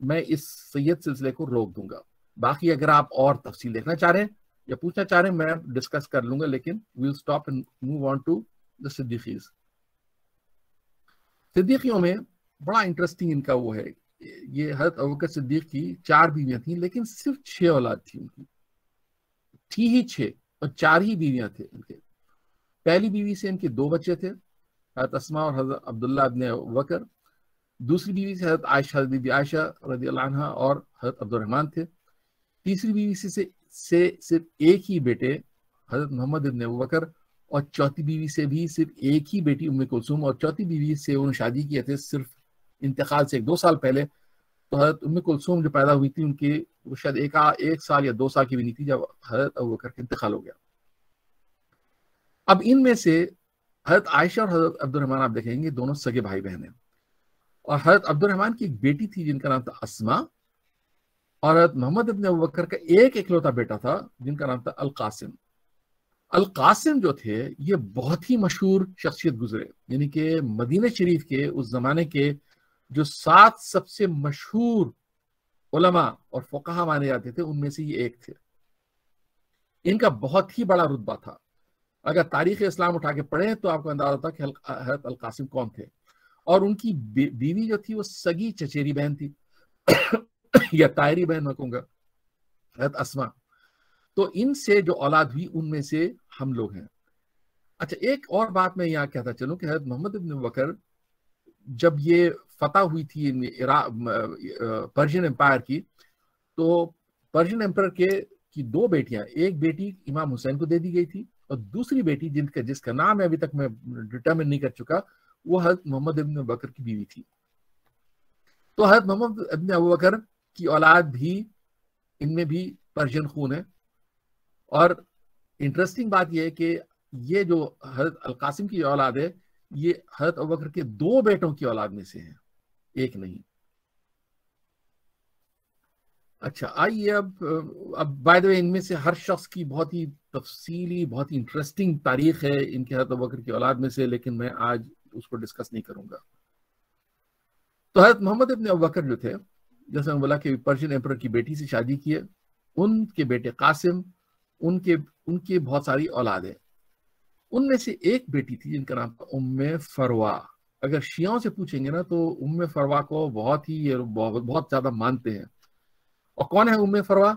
मैं इस सैयद सिलसिले को रोक दूँगा। बाकी अगर आप और तफसील देखना चाह रहे हैं या पूछना चाह रहे हैं, मैं डिस्कस कर लूँगा, लेकिन we'll stop and move on to the सिद्दीकियों में बड़ा इंटरेस्टिंग इनका वो है। ये हज़रत अबकर सिद्दीक की चार बीवियाँ थी, लेकिन सिर्फ़ छह औलाद थी उनकी। थी ही छह और चार ही बीवियाँ थे इनके पहली बीवी से इनके दो बच्चे थे, हज़रत असमा और हज़रत अब्दुल्ला अबन वकर दूसरी बीवी से हज़रत आयशा बीबी आयशा रज़ी और हज़रत अब्दुलरहमान थे। तीसरी बीवी से, से से सिर्फ़ एक ही बेटे हज़रत मोहम्मद इबन बकर और चौथी बीवी से भी सिर्फ़ एक ही बेटी उम्म कुलसुम और चौथी बीवी से उन्होंने शादी किए थे सिर्फ़ इंतकाल से एक दो साल पहले। तो हज़रत उम्म कुलसुम जो पैदा हुई थी उनकी वो शायद एक एक साल या दो साल की भी नहीं थी जब हज़रत अबू बकर का इंतकाल हो गया। अब इनमें से हज़रत आयशा और हज़रत अब्दुलरहमान आप देखेंगे दोनों सगे भाई बहन हैं। और हज़रत अब्दुलरहमान की एक बेटी थी जिनका नाम था असमा, और हज़रत मोहम्मद इब्न बकर का एक इकलौता बेटा था जिनका नाम था अल कासिम अल कासिम जो थे, ये बहुत ही मशहूर शख्सियत गुजरे, यानी कि मदीना शरीफ के, उस जमाने के जो सात सबसे मशहूर उलमा और फोकहा माने जाते थे, उनमें से ये एक थे। इनका बहुत ही बड़ा रुतबा था। अगर तारीख इस्लाम उठा के पढ़े तो आपको अंदाज़ा था कि हज़रत अल कासिम कौन थे। और उनकी बीवी जो थी वो सगी चचेरी बहन थी। [coughs] या तायरी बहन मैं कहूँगा। असमा। तो इनसे जो औलाद हुई, उनमें से हम लोग हैं। अच्छा एक और बात मैं यहाँ कहता चलूँ कि हज़रत मोहम्मद इब्न बकर, जब ये फतह हुई थी पर्शियन एम्पायर की तो पर्शियन एम्पायर के, की दो बेटियाँ, एक बेटी इमाम हुसैन को दे दी गई थी और दूसरी बेटी जिनका, जिसका नाम है अभी तक मैं डिटर्मिन नहीं कर चुका वो हज़रत मोहम्मद इब्न बकर की बीवी थी तो हज़रत मोहम्मद इब्न अबू बकर की औलाद भी इनमें भी पर्शियन खून है और इंटरेस्टिंग बात यह है कि ये जो हज़रत अलकासिम की औलाद है ये हज़रत अबकर के दो बेटों की औलाद में से है एक नहीं अच्छा आइए अब अब बाय द वे इनमें से हर शख्स की बहुत ही तफसीली बहुत ही इंटरेस्टिंग तारीख है इनके हज़रत अबकर की औलाद में से लेकिन मैं आज उसको डिस्कस नहीं करूँगा। तो हज़रत मोहम्मद इब्न अबकर जो थे जैसे मैं बोला कि पर्शियन एम्पर की बेटी से शादी की है उनके बेटे कासिम उनके उनकी बहुत सारी औलाद उनमें से एक बेटी थी जिनका नाम था उम्म फरवा। अगर शियाओं से पूछेंगे ना तो उम्म फरवा को बहुत ही बहुत, बहुत ज़्यादा मानते हैं। और कौन है उम्म फरवा?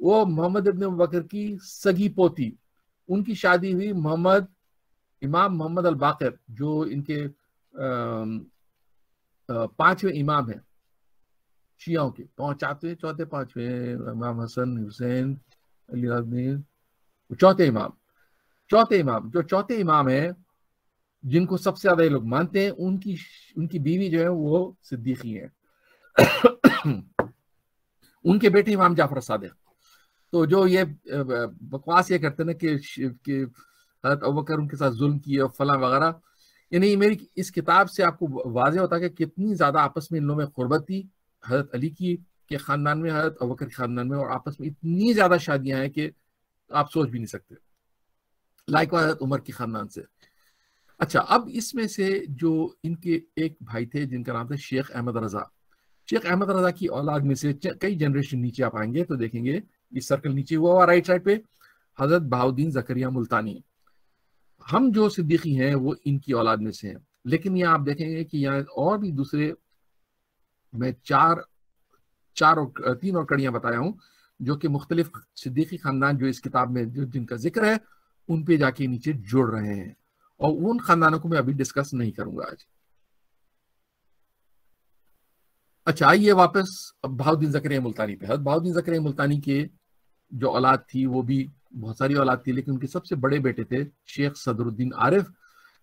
वो मोहम्मद इब्न बकर की सगी पोती। उनकी शादी हुई मोहम्मद इमाम मोहम्मद अल बाकर जो इनके पाँचवें इमाम हैं, शियाओं के पहुंचाते चौथे, पांचवे, इमाम हसन, हुसैन, अली चौथे इमाम। चौथे इमाम, जो चौथे इमाम है, जिनको सबसे ज़्यादा ये लोग मानते हैं, उनकी उनकी बीवी जो है, वो सिद्दीकी है। [coughs] उनके बेटे इमाम जाफ़र सादिक। तो जो ये बकवास ये करते ना कि कि हज़रत अबकर उनके साथ जुल्म किए और फला वगैरह। यानी मेरी इस किताब से आपको वाजह होता है कि कितनी ज़्यादा आपस में इन लोगों में गुर्बत थी, हज़रत अली की के ख़ानदान में, हज़रत अबकर के ख़ानदान में, और आपस में इतनी ज़्यादा शादियाँ हैं कि आप सोच भी नहीं सकते। लाइक हज़रत उमर के ख़ानदान से। अच्छा अब इसमें से जो इनके एक भाई थे, जिनका नाम था शेख अहमद रजा। शेख अहमद रजा की औलाद में से कई जनरेशन नीचे आप आएँगे तो देखेंगे, ये सर्कल नीचे हुआ हुआ राइट साइड पे। हज़रत बाउद्दीन जकरिया मुल्तानी। हम जो सिद्दीकी हैं, वो इनकी औलाद में से हैं। लेकिन यहाँ आप देखेंगे कि यहाँ और भी दूसरे, मैं चार चार और, तीन और कड़ियाँ बताया हूँ, जो कि मुख्तलिफ़ सिद्दीकी खानदान जो इस किताब में, जो जिनका ज़िक्र है, उन पे जाके नीचे जुड़ रहे हैं। और उन खानदानों को मैं अभी डिस्कस नहीं करूँगा आज। अच्छा आइए वापस भाउद्दीन जकर मुल्तानी पे। भाउद्दीन जकर मुल्तानी के जो औलाद थी, वो भी बहुत सारी औलाद थी, लेकिन उनके सबसे बड़े बेटे थे शेख सदरुद्दीन आरिफ।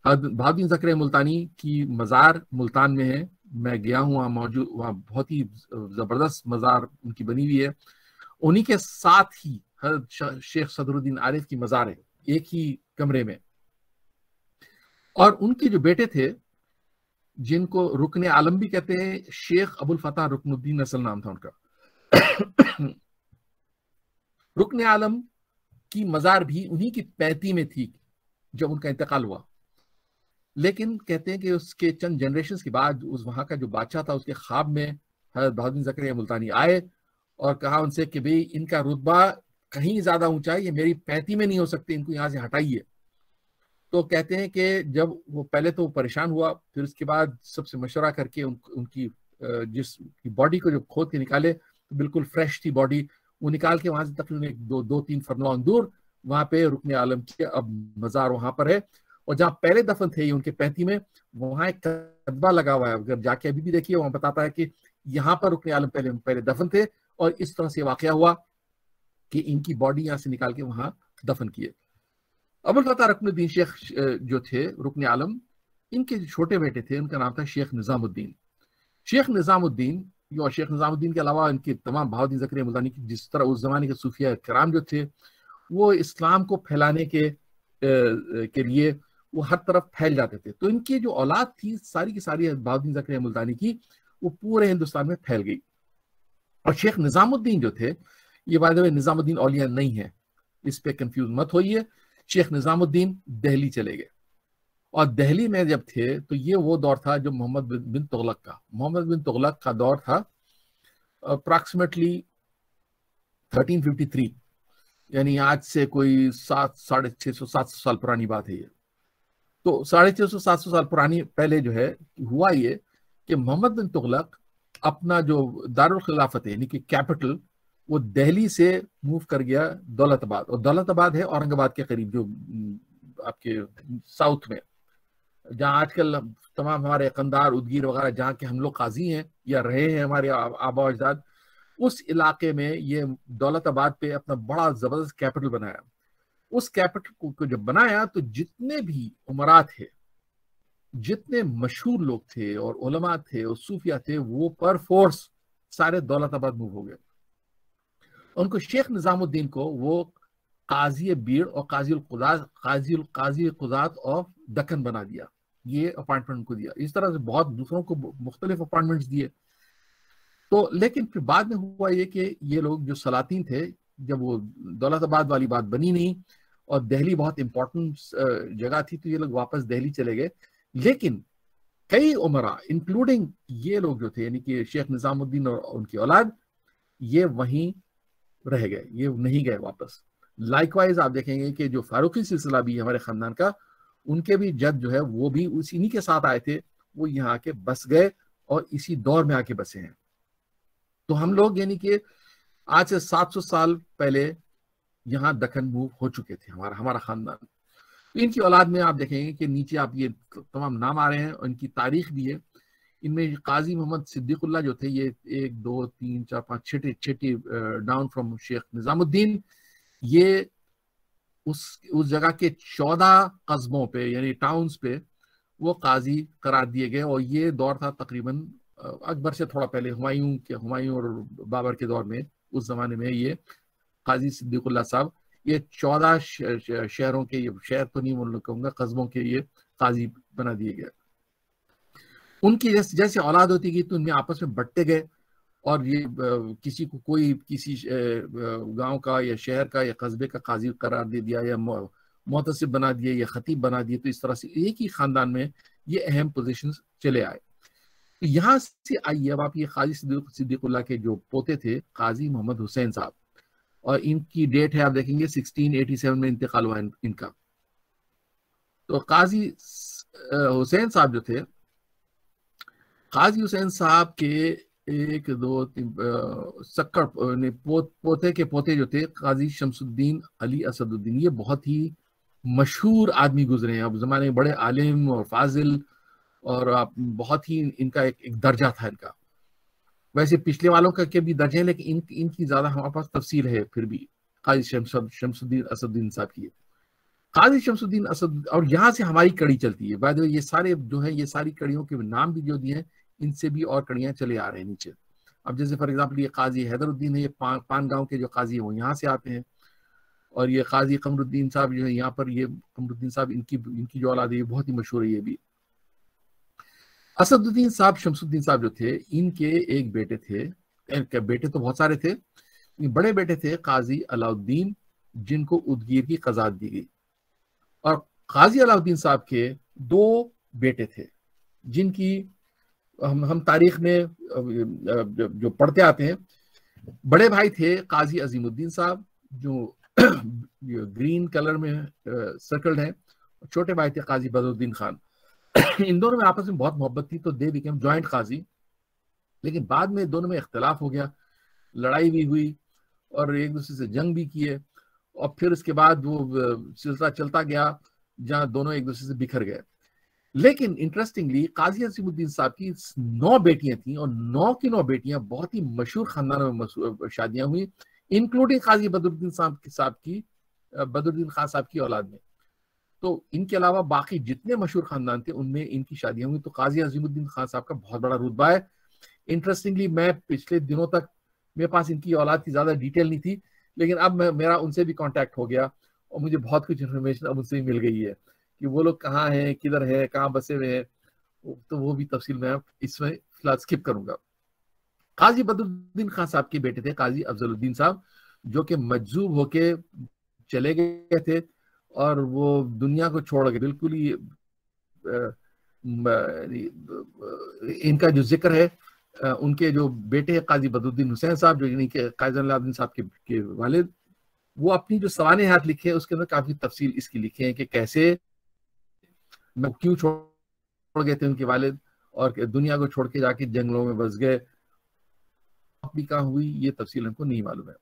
भाउद्दीन जकर मुल्तानी की मज़ार मुल्तान में है। मैं गया हूँ, वहाँ मौजूद, वहाँ बहुत ही ज़बरदस्त मज़ार उनकी बनी हुई है। उन्हीं के साथ ही शेख सदरुद्दीन आरिफ की मज़ार है, एक ही कमरे में। और उनके जो बेटे थे, जिनको रुकन आलम भी कहते हैं, शेख अबुल फतेह रुकनुद्दीन असल नाम था उनका। [coughs] रुकन आलम की मज़ार भी उन्हीं की पैती में थी जब उनका इंतकाल हुआ। लेकिन कहते हैं कि उसके चंद जनरेशन के बाद उस वहाँ का जो बादशाह था उसके ख्वाब में हज़रत बहादुर जकरिया मुल्तानी आए और कहा उनसे कि भाई इनका रुतबा कहीं ज़्यादा ऊँचा है ये मेरी पैती में नहीं हो सकती इनको यहाँ से हटाइए। तो कहते हैं कि जब वो पहले तो परेशान हुआ फिर उसके बाद सबसे मशवरा करके उन, उनकी जिस बॉडी को जब खोद के निकाले तो बिल्कुल फ्रेश थी बॉडी वो निकाल के वहाँ से तकरीबन दो दो, तीन फरलॉन दूर वहाँ पे रुकने आलम के अब मजार वहाँ पर है। और जहाँ पहले दफन थे उनके पैंती में, वहाँ एक कदबा लगा हुआ है। अगर जाके अभी भी देखिए, वहाँ बताता है कि यहाँ पर रुकने आलम पहले पहले दफन थे और इस तरह से वाक़ हुआ कि इनकी बॉडी यहाँ से निकाल के वहाँ दफन किए। अबुल फता रकनुद्दीन शेख जो थे रुकन आलम, इनके छोटे बेटे थे, उनका नाम था शेख निज़ामुद्दीन। शेख निज़ामुद्दीन और शेख निज़ामुद्दीन के अलावा इनके तमाम बहाउद्दीन जक्र मुल्तानी की, जिस तरह उस जमाने के सूफिया कराम जो थे, वो इस्लाम को फैलाने के के लिए वो हर तरफ़ फैल जाते थे। तो इनकी जो औलाद थी, सारी की सारी बहाउद्दीन जक्र मुल्तानी की, वो पूरे हिंदुस्तान में फैल गई। और शेख निज़ामुद्दीन जो थे, ये by the way Nizamuddin Auliya नहीं है। इस पर कंफ्यूज मत होइए। शेख निज़ामुद्दीन दिल्ली चले गए। और दिल्ली में जब थे तो ये वो दौर था जो मोहम्मद बिन तुगलक का। मोहम्मद बिन तुगलक का दौर था अप्रॉक्सीमेटली 1353 यानी आज से कोई सात, साढ़े छह सौ, सात सौ साल पुरानी बात है ये। तो साढ़े छह सौ, सात सौ साल पुरानी पहले जो है, हुआ ये कि मोहम्मद बिन तुगलक अपना जो दारुल खिलाफत है, यानी कि कैपिटल, वो दिल्ली से मूव कर गया दौलताबाद। और दौलताबाद है औरंगाबाद के करीब, जो आपके साउथ में। जहाँ आजकल तमाम हमारे कंदार उदगीर वगैरह जहाँ के हम लोग काजी हैं या रहे हैं हमारे आबा अजदाद उस इलाके में ये दौलताबाद पे अपना बड़ा ज़बरदस्त कैपिटल बनाया। उस कैपिटल को जब बनाया तो जितने भी उमरा थे, जितने मशहूर लोग थे और उलमा थे और सूफिया थे, वो पर फोर्स सारे दौलताबाद मूव हो गए। उनको शेख निजामुद्दीन को वो काजी बीड़ और काजी काजी काजी कुजात ऑफ़ दक्कन बना दिया। ये अपॉइंटमेंट उनको दिया। इस तरह से बहुत दूसरों को मुख्तलिफ़ अपॉइंटमेंट्स दिए। तो लेकिन फिर बाद में हुआ ये कि ये लोग जो सलातीन थे, जब वो दौलताबाद वाली बात बनी नहीं और दिल्ली बहुत इंपॉर्टेंट जगह थी तो ये लोग वापस दिल्ली चले गए। लेकिन कई उमरा इंक्लूडिंग ये लोग जो थे, यानी कि शेख निजामुद्दीन और उनकी औलाद, ये वहीं रह गए, ये नहीं गए वापस। लाइकवाइज आप देखेंगे कि जो फारूकी सिलसिला भी हमारे खानदान का उनके भी जद जो है, वो भी इन्हीं के साथ आए थे, वो यहाँ आके बस गए और इसी दौर में आके बसे हैं। तो हम लोग यानी कि आज से 700 साल पहले यहाँ दखन मूव हो चुके थे हमारा हमारा खानदान। तो इनकी औलाद में आप देखेंगे कि नीचे आप ये तमाम नाम आ रहे हैं और इनकी तारीख भी है। इनमें काजी मोहम्मद सिद्दीकुल्ला जो थे, ये एक, दो, तीन, चार, पाँच, छठे, छठी डाउन फ्रॉम शेख निजामुद्दीन, ये उस उस जगह के चौदह कस्बों पे, यानी टाउन्स पे, वो काजी करार दिए गए। और ये दौर था तकरीबन अकबर से थोड़ा पहले, हुमायूं के, हुमायूं और बाबर के दौर में, उस जमाने में ये काजी सिद्दीकुल्ला साहब, ये चौदह शहरों के, ये शहर तो नहीं बोलना कहूँगा, कस्बों के ये काजी बना दिए गए। उनकी जैसे जैसे औलाद होती गई तो उनमें आपस में बटते गए। और ये किसी को कोई किसी गाँव का या शहर का या कस्बे का काजी करार दे दिया या मोहतसिब बना दिया या खतीब बना दिया तो इस तरह से एक ही खानदान में ये अहम पोजिशन चले आए। तो यहाँ से आइए, अब आप ये काजी सिद्दीकुल्ला के जो पोते थे, काजी मोहम्मद हुसैन साहब, और इनकी डेट है, आप देखेंगे 1687 में इंतकाल हुआ इनका। तो काजी हुसैन साहब जो थे, काजी हुसैन साहब के एक दो तीन सक्कर पो, पोते के पोते जो थे काजी शमसुद्दीन अली असदुद्दीन ये बहुत ही मशहूर आदमी गुजरे हैं। अब जमाने में बड़े आलिम और फाजिल और आप बहुत ही इनका एक, एक दर्जा था इनका। वैसे पिछले वालों का के भी दर्जे हैं लेकिन इन इनकी ज़्यादा हमारे पास तफसील है फिर भी काजी शमसुद्दीन असदुद्दीन साहब की। काजी शमसुद्दीन असद और यहाँ से हमारी कड़ी चलती है। बाद ये सारे जो है ये सारी कड़ियों के नाम भी जो दिए हैं इनसे भी और कड़ियाँ चले आ रहे हैं नीचे। अब जैसे फॉर एग्ज़ाम्पल ये काजी हैदरुद्दीन है, ये पान गाँव के जो काजी है, वो यहाँ से आते हैं। और ये काजी कमरुद्दीन साहब जो है, यहाँ पर ये कमरुद्दीन साहब इनकी इनकी जो औलाद है बहुत ही मशहूर है ये भी। असदुद्दीन साहब, शमसुद्दीन साहब जो थे, इनके एक बेटे थे बेटे तो बहुत सारे थे बड़े बेटे थे काजी अलाउद्दीन, जिनको उदगीर की कजात दी गई। और काजी अलाउद्दीन साहब के दो बेटे थे, जिनकी हम हम तारीख में जो पढ़ते आते हैं, बड़े भाई थे काजी अजीमुद्दीन साहब, जो [clears throat] ग्रीन कलर में सर्कल्ड है छोटे भाई थे काजी बदरुद्दीन खान। [clears throat] इन दोनों में आपस में बहुत मोहब्बत थी तो दे बिकेम ज्वाइंट काजी। लेकिन बाद में दोनों में इख्तलाफ हो गया, लड़ाई भी हुई, और एक दूसरे से जंग भी किए, और फिर उसके बाद वो सिलसिला चलता गया, जहाँ दोनों एक दूसरे से बिखर गए। लेकिन इंटरेस्टिंगली काजी असीमुद्दीन साहब की नौ बेटियाँ थी और नौ की नौ बेटियाँ बहुत ही मशहूर खानदानों में शादियाँ हुई इंक्लूडिंग काजी बदरुद्दीन साहब साहब की बदरुद्दीन खान साहब की औलाद में। तो इनके अलावा बाकी जितने मशहूर खानदान थे, उनमें इनकी शादियाँ हुई। तो काजी अजीमुद्दीन खान साहब का बहुत बड़ा रुतबा है। इंटरेस्टिंगली मैं पिछले दिनों तक, मेरे पास इनकी औलाद की ज़्यादा डिटेल नहीं थी, लेकिन अब मैं, मेरा उनसे भी कांटेक्ट हो गया और मुझे बहुत कुछ इन्फॉर्मेशन अब उनसे मिल गई है। कि वो लोग कहाँ हैं किधर है कहाँ बसे हुए हैं तो वो भी तफसील मैं इसमें फ़िलहाल स्किप करूँगा। काजी बदरुद्दीन खान साहब के बेटे थे काजी अफजलुद्दीन साहब जो कि मजजूब होके चले गए थे और वो दुनिया को छोड़ गए। बिल्कुल ही इनका जो ज़िक्र है उनके जो बेटे हैं काजी बदरुद्दीन हुसैन साहब जो यानी कि काजी साहब के, के वालिद वो अपनी जो सवाने हाथ लिखे हैं उसके अंदर काफ़ी तफसील इसकी लिखे हैं कि कैसे मैं क्यों छोड़ गए थे उनके वालिद? और दुनिया को छोड़ के जाके जंगलों में बस गए। भी कहा हुई, ये तफसील हमको नहीं मालूम है।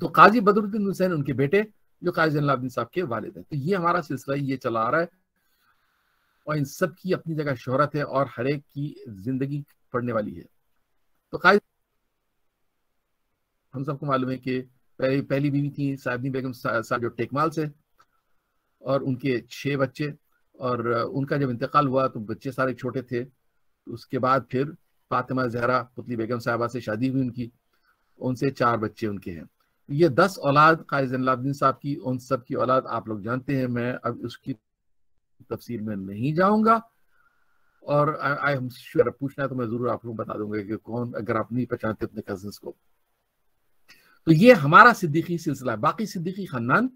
तो काजी बदरुद्दीन हुसैन उनके बेटे, जो काजी जलाउद्दीन साहब के वालिद हैं। तो ये हमारा सिलसिला, ये चला आ रहा है। और इन सब की अपनी जगह शोहरत है और हर एक की ज़िंदगी पढ़ने वाली है। तो काजी, हम सबको मालूम है कि पहली बीवी थी साहबनी बेगम साहब जो टेकमाल से और उनके छह बच्चे। और उनका जब इंतकाल हुआ तो बच्चे सारे छोटे थे तो उसके बाद फिर फातिमा जहरा पुतली बेगम साहबा से शादी हुई उनकी। उनसे चार बच्चे उनके हैं। ये दस औलाद कायजुद्दीन साहब की, उन सब की औलाद आप लोग जानते हैं, मैं अब उसकी तफसील में नहीं जाऊँगा। और आई एम श्योर पूछना है तो मैं ज़रूर आप लोग बता दूँगा कि कौन, अगर आप नहीं पहचानते अपने कज़न को। तो ये हमारा सिद्दीकी सिलसिला है। बाकी सिद्दीकी खानदान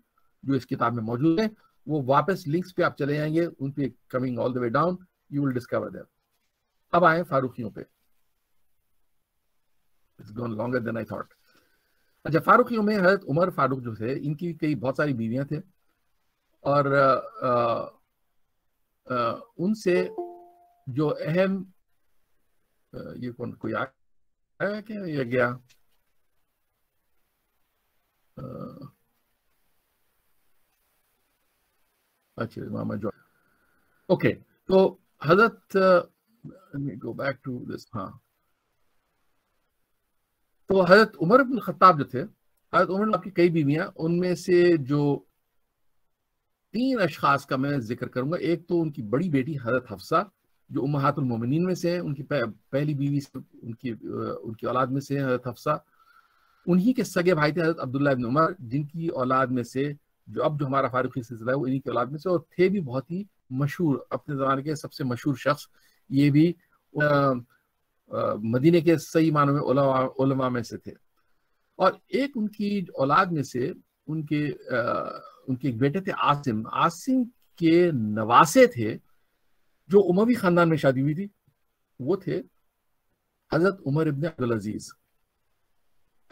जो इस किताब में मौजूद है वो वापस लिंक्स पे आप चले जाएँगे उन पे coming all the way down you will discover there अब आए फारूकियों पे। It's gone longer than I thought अच्छा फारूकियों में हज़रत उमर फारूक जो थे इनकी कई बहुत सारी बीवियाँ थे। और आ, आ, उनसे जो अहम ये कौन कोई आया क्या? ये गया। अच्छा मामा जो ओके तो हज़रत गो बैक टू दिस हाँ तो हज़रत उमर बिन खत्ताब जो थे हज़रत उमर की कई बीवियाँ, उनमें से जो तीन अशखास का मैं ज़िक्र करूँगा। एक तो उनकी बड़ी बेटी हज़रत हफ्सा जो उम्मातुल मोमिनीन में से है, उनकी पहली बीवी से उनकी उनकी औलाद में से हज़रत हफ्सा उन्हीं के सगे भाई थे हज़रत अब्दुल्ला इब्न उमर, जिनकी औलाद में से जो अब जो हमारा फारूकी सिलसिला है वो इन्हीं की औलाद में से और थे भी बहुत ही मशहूर अपने ज़माने के सबसे मशहूर शख्स ये भी आ, मदीने के सही मानों में उलमा में से थे। और एक उनकी औलाद में से उनके आ, उनके एक बेटे थे आसिम। आसिम के नवासे थे जो उमवी खानदान में शादी हुई थी वो थे हज़रत उमर इब्न अब्दुल अज़ीज़।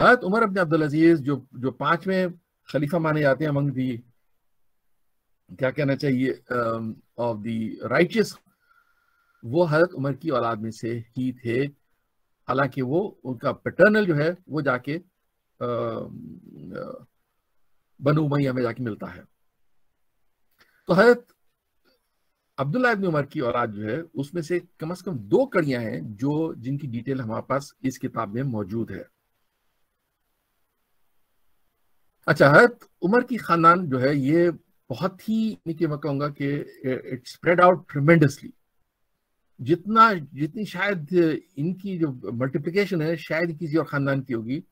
हज़रत उमर इब्न अब्दुल अज़ीज़ जो जो पाँचवें खलीफा माने जाते हैं अमंग दी क्या कहना चाहिए ऑफ़ दी राइटियस वो हज़रत उमर की औलाद में से ही थे। हालाँकि वो, उनका पैटर्नल जो है, वो जाके बनु मैया में जाके मिलता है। तो हज़रत अब्दुल्ला इब्न उमर की औलाद जो है, उसमें से कम से कम दो कड़ियाँ हैं जो जिनकी डिटेल हमारे पास इस किताब में मौजूद है। अच्छा हज़रत उमर की खानदान जो है, ये बहुत ही मैं कहूँगा कि इट स्प्रेड आउट ट्रिमेंडसली जितना, जितनी शायद इनकी जो मल्टीप्लिकेशन है, शायद किसी और खानदान की होगी,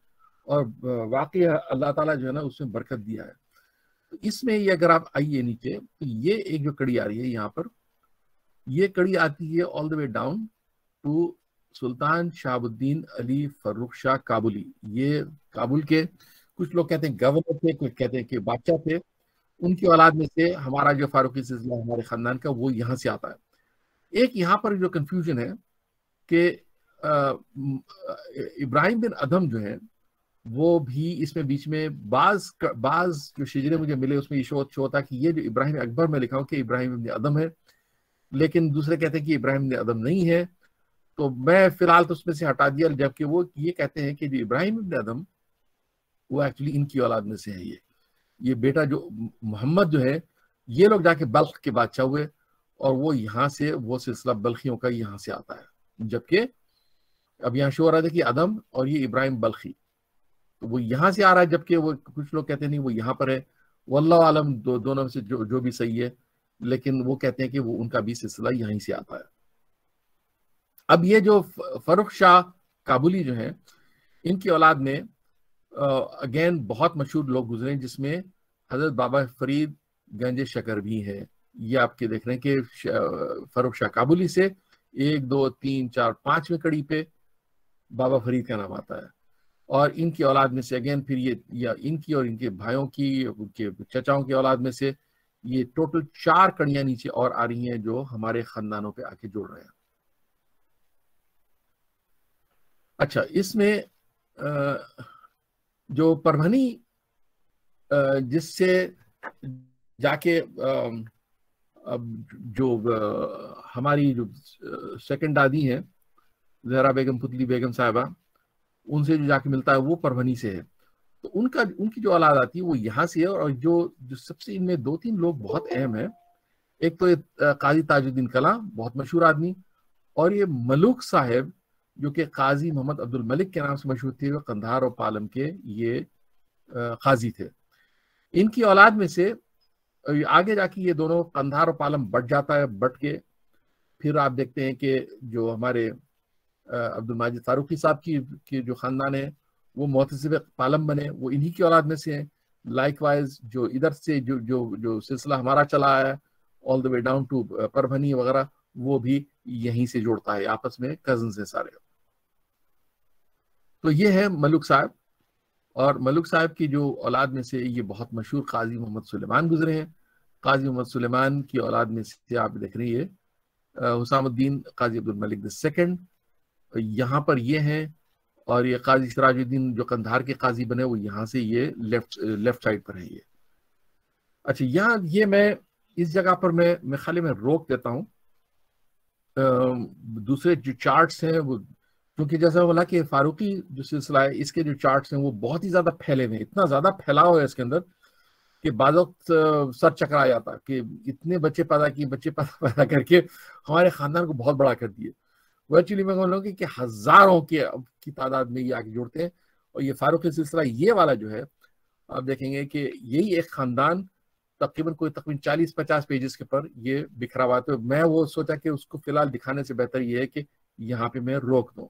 और वाकई अल्लाह ताला जो है ना, उसमें बरकत दिया है। तो इसमें ये अगर आप आइए नीचे तो ये एक जो कड़ी आ रही है यहाँ पर, ये कड़ी आती है all the way down to Sultan Shahabuddin Ali Farrukh Shah Kabuli. ये काबुल के कुछ लोग कहते हैं गवर्नर थे, कुछ कहते हैं कि बादशाह थे। उनकी औलाद में से हमारा जो फारूकी सिलसिला हमारे खानदान का, वो यहाँ से आता है। एक यहाँ पर जो कंफ्यूजन है कि इब्राहिम बिन अदम जो है, वो भी इसमें बीच में बाज बाज जो शिजरे मुझे मिले, उसमें ये शो शो था कि ये जो इब्राहिम अकबर, में लिखा हूँ कि इब्राहिम इब्न अदम है। लेकिन दूसरे कहते हैं कि इब्राहिम इब्न अदम नहीं है। तो मैं फ़िलहाल तो उसमें से हटा दिया, जबकि वो ये कहते हैं कि जो इब्राहिम इब्न अदम वो एक्चुअली इनकी औलाद में से है ये। ये बेटा जो मोहम्मद जो है ये लोग जाके बल्ख के बादशाह हुए और वो यहाँ से वो सिलसिला बल्खियों का यहाँ से आता है। जबकि अब यहाँ शो हो रहा था कि अदम और ये इब्राहिम बल्खी। तो वो यहाँ से आ रहा है जबकि वो कुछ लोग कहते नहीं वो यहाँ पर है। वल्ला आलम दो, दोनों से जो जो भी सही है। लेकिन वो कहते हैं कि वो उनका भी सिलसिला यहीं से आता है। अब ये जो फरुख शाह काबुली जो है इनकी औलाद में अगेन uh, बहुत मशहूर लोग गुजरे जिसमें हज़रत बाबा फरीद गंज शकर भी है। ये आपके देख रहे हैं कि फरुख शाह काबुली से एक दो तीन चार पाँचवें कड़ी पे बाबा फरीद का नाम आता है। और इनकी औलाद में से अगेन फिर ये या इनकी और इनके भाइयों की उनके चचाओं की औलाद में से ये टोटल चार कड़ियाँ नीचे और आ रही हैं जो हमारे खानदानों पे आके जुड़ रहे हैं। अच्छा इसमें जो परभनी जिससे जाके अब जो हमारी जो सेकंड दादी हैं, जहरा बेगम, पुतली बेगम साहबा, उनसे जो जाके मिलता है, वो परभनी से है। तो उनका, उनकी जो औलाद आती है, वो यहाँ से है और जो जो सबसे इनमें दो तीन लोग बहुत अहम है। एक तो ये काजी ताजुद्दीन कला बहुत मशहूर आदमी, और ये मलूक साहब जो कि काजी मोहम्मद अब्दुल मलिक के नाम से मशहूर थे वो कंधार और पालम के ये काजी थे। इनकी औलाद में से आगे जाके ये दोनों कंधार और पालम बट जाता है बट के। फिर आप देखते हैं कि जो हमारे अब्दुल माजिद फारूकी साहब की, की जो खानदान है वो मोहतसिब पालम बने वो इन्हीं की औलाद में से हैं। लाइक वाइज जो इधर से जो जो जो सिलसिला हमारा चला है all the way down to Parbhani वगैरह वो भी यहीं से जोड़ता है आपस में कज़न से सारे। तो ये है मलुक साहब। और मलुक साहब की जो औलाद में से ये बहुत मशहूर काजी मोहम्मद सुलेमान गुजरे हैं। काजी मोहम्मद सुलेमान की औलाद में से आप देख रही है हुसामुद्दीन काजी अब्दुल मलिक द सेकंड यहाँ पर ये हैं और ये काजी सराजुद्दीन जो कंधार के काजी बने, वो यहाँ से ये लेफ़्ट लेफ़्ट साइड पर है ये। अच्छा यहाँ ये मैं, इस जगह पर मैं मैं खाली मैं रोक देता हूँ। दूसरे जो चार्ट्स हैं, वो क्योंकि जैसा बोला कि फारूकी जो सिलसिला है इसके जो चार्ट्स हैं वो बहुत ही ज़्यादा फैले हुए हैं। इतना ज़्यादा फैलाव है इसके अंदर कि बाद सर चकरा जाता कि इतने बच्चे पैदा किए बच्चे पैदा पैदा करके हमारे खानदान को बहुत बड़ा कर दिए। वो एक्चुअली मैं कहूँ कि, कि हज़ारों के की तादाद में ये आके जुड़ते हैं और ये फारूक सिलसिला ये वाला जो है आप देखेंगे कि यही एक खानदान तकरीबन कोई तकरीबन चालीस पचास पेजेस के पर ये बिखरा हुआ तो मैं वो सोचा कि उसको फ़िलहाल दिखाने से बेहतर ये है कि यहाँ पे मैं रोक दूँ।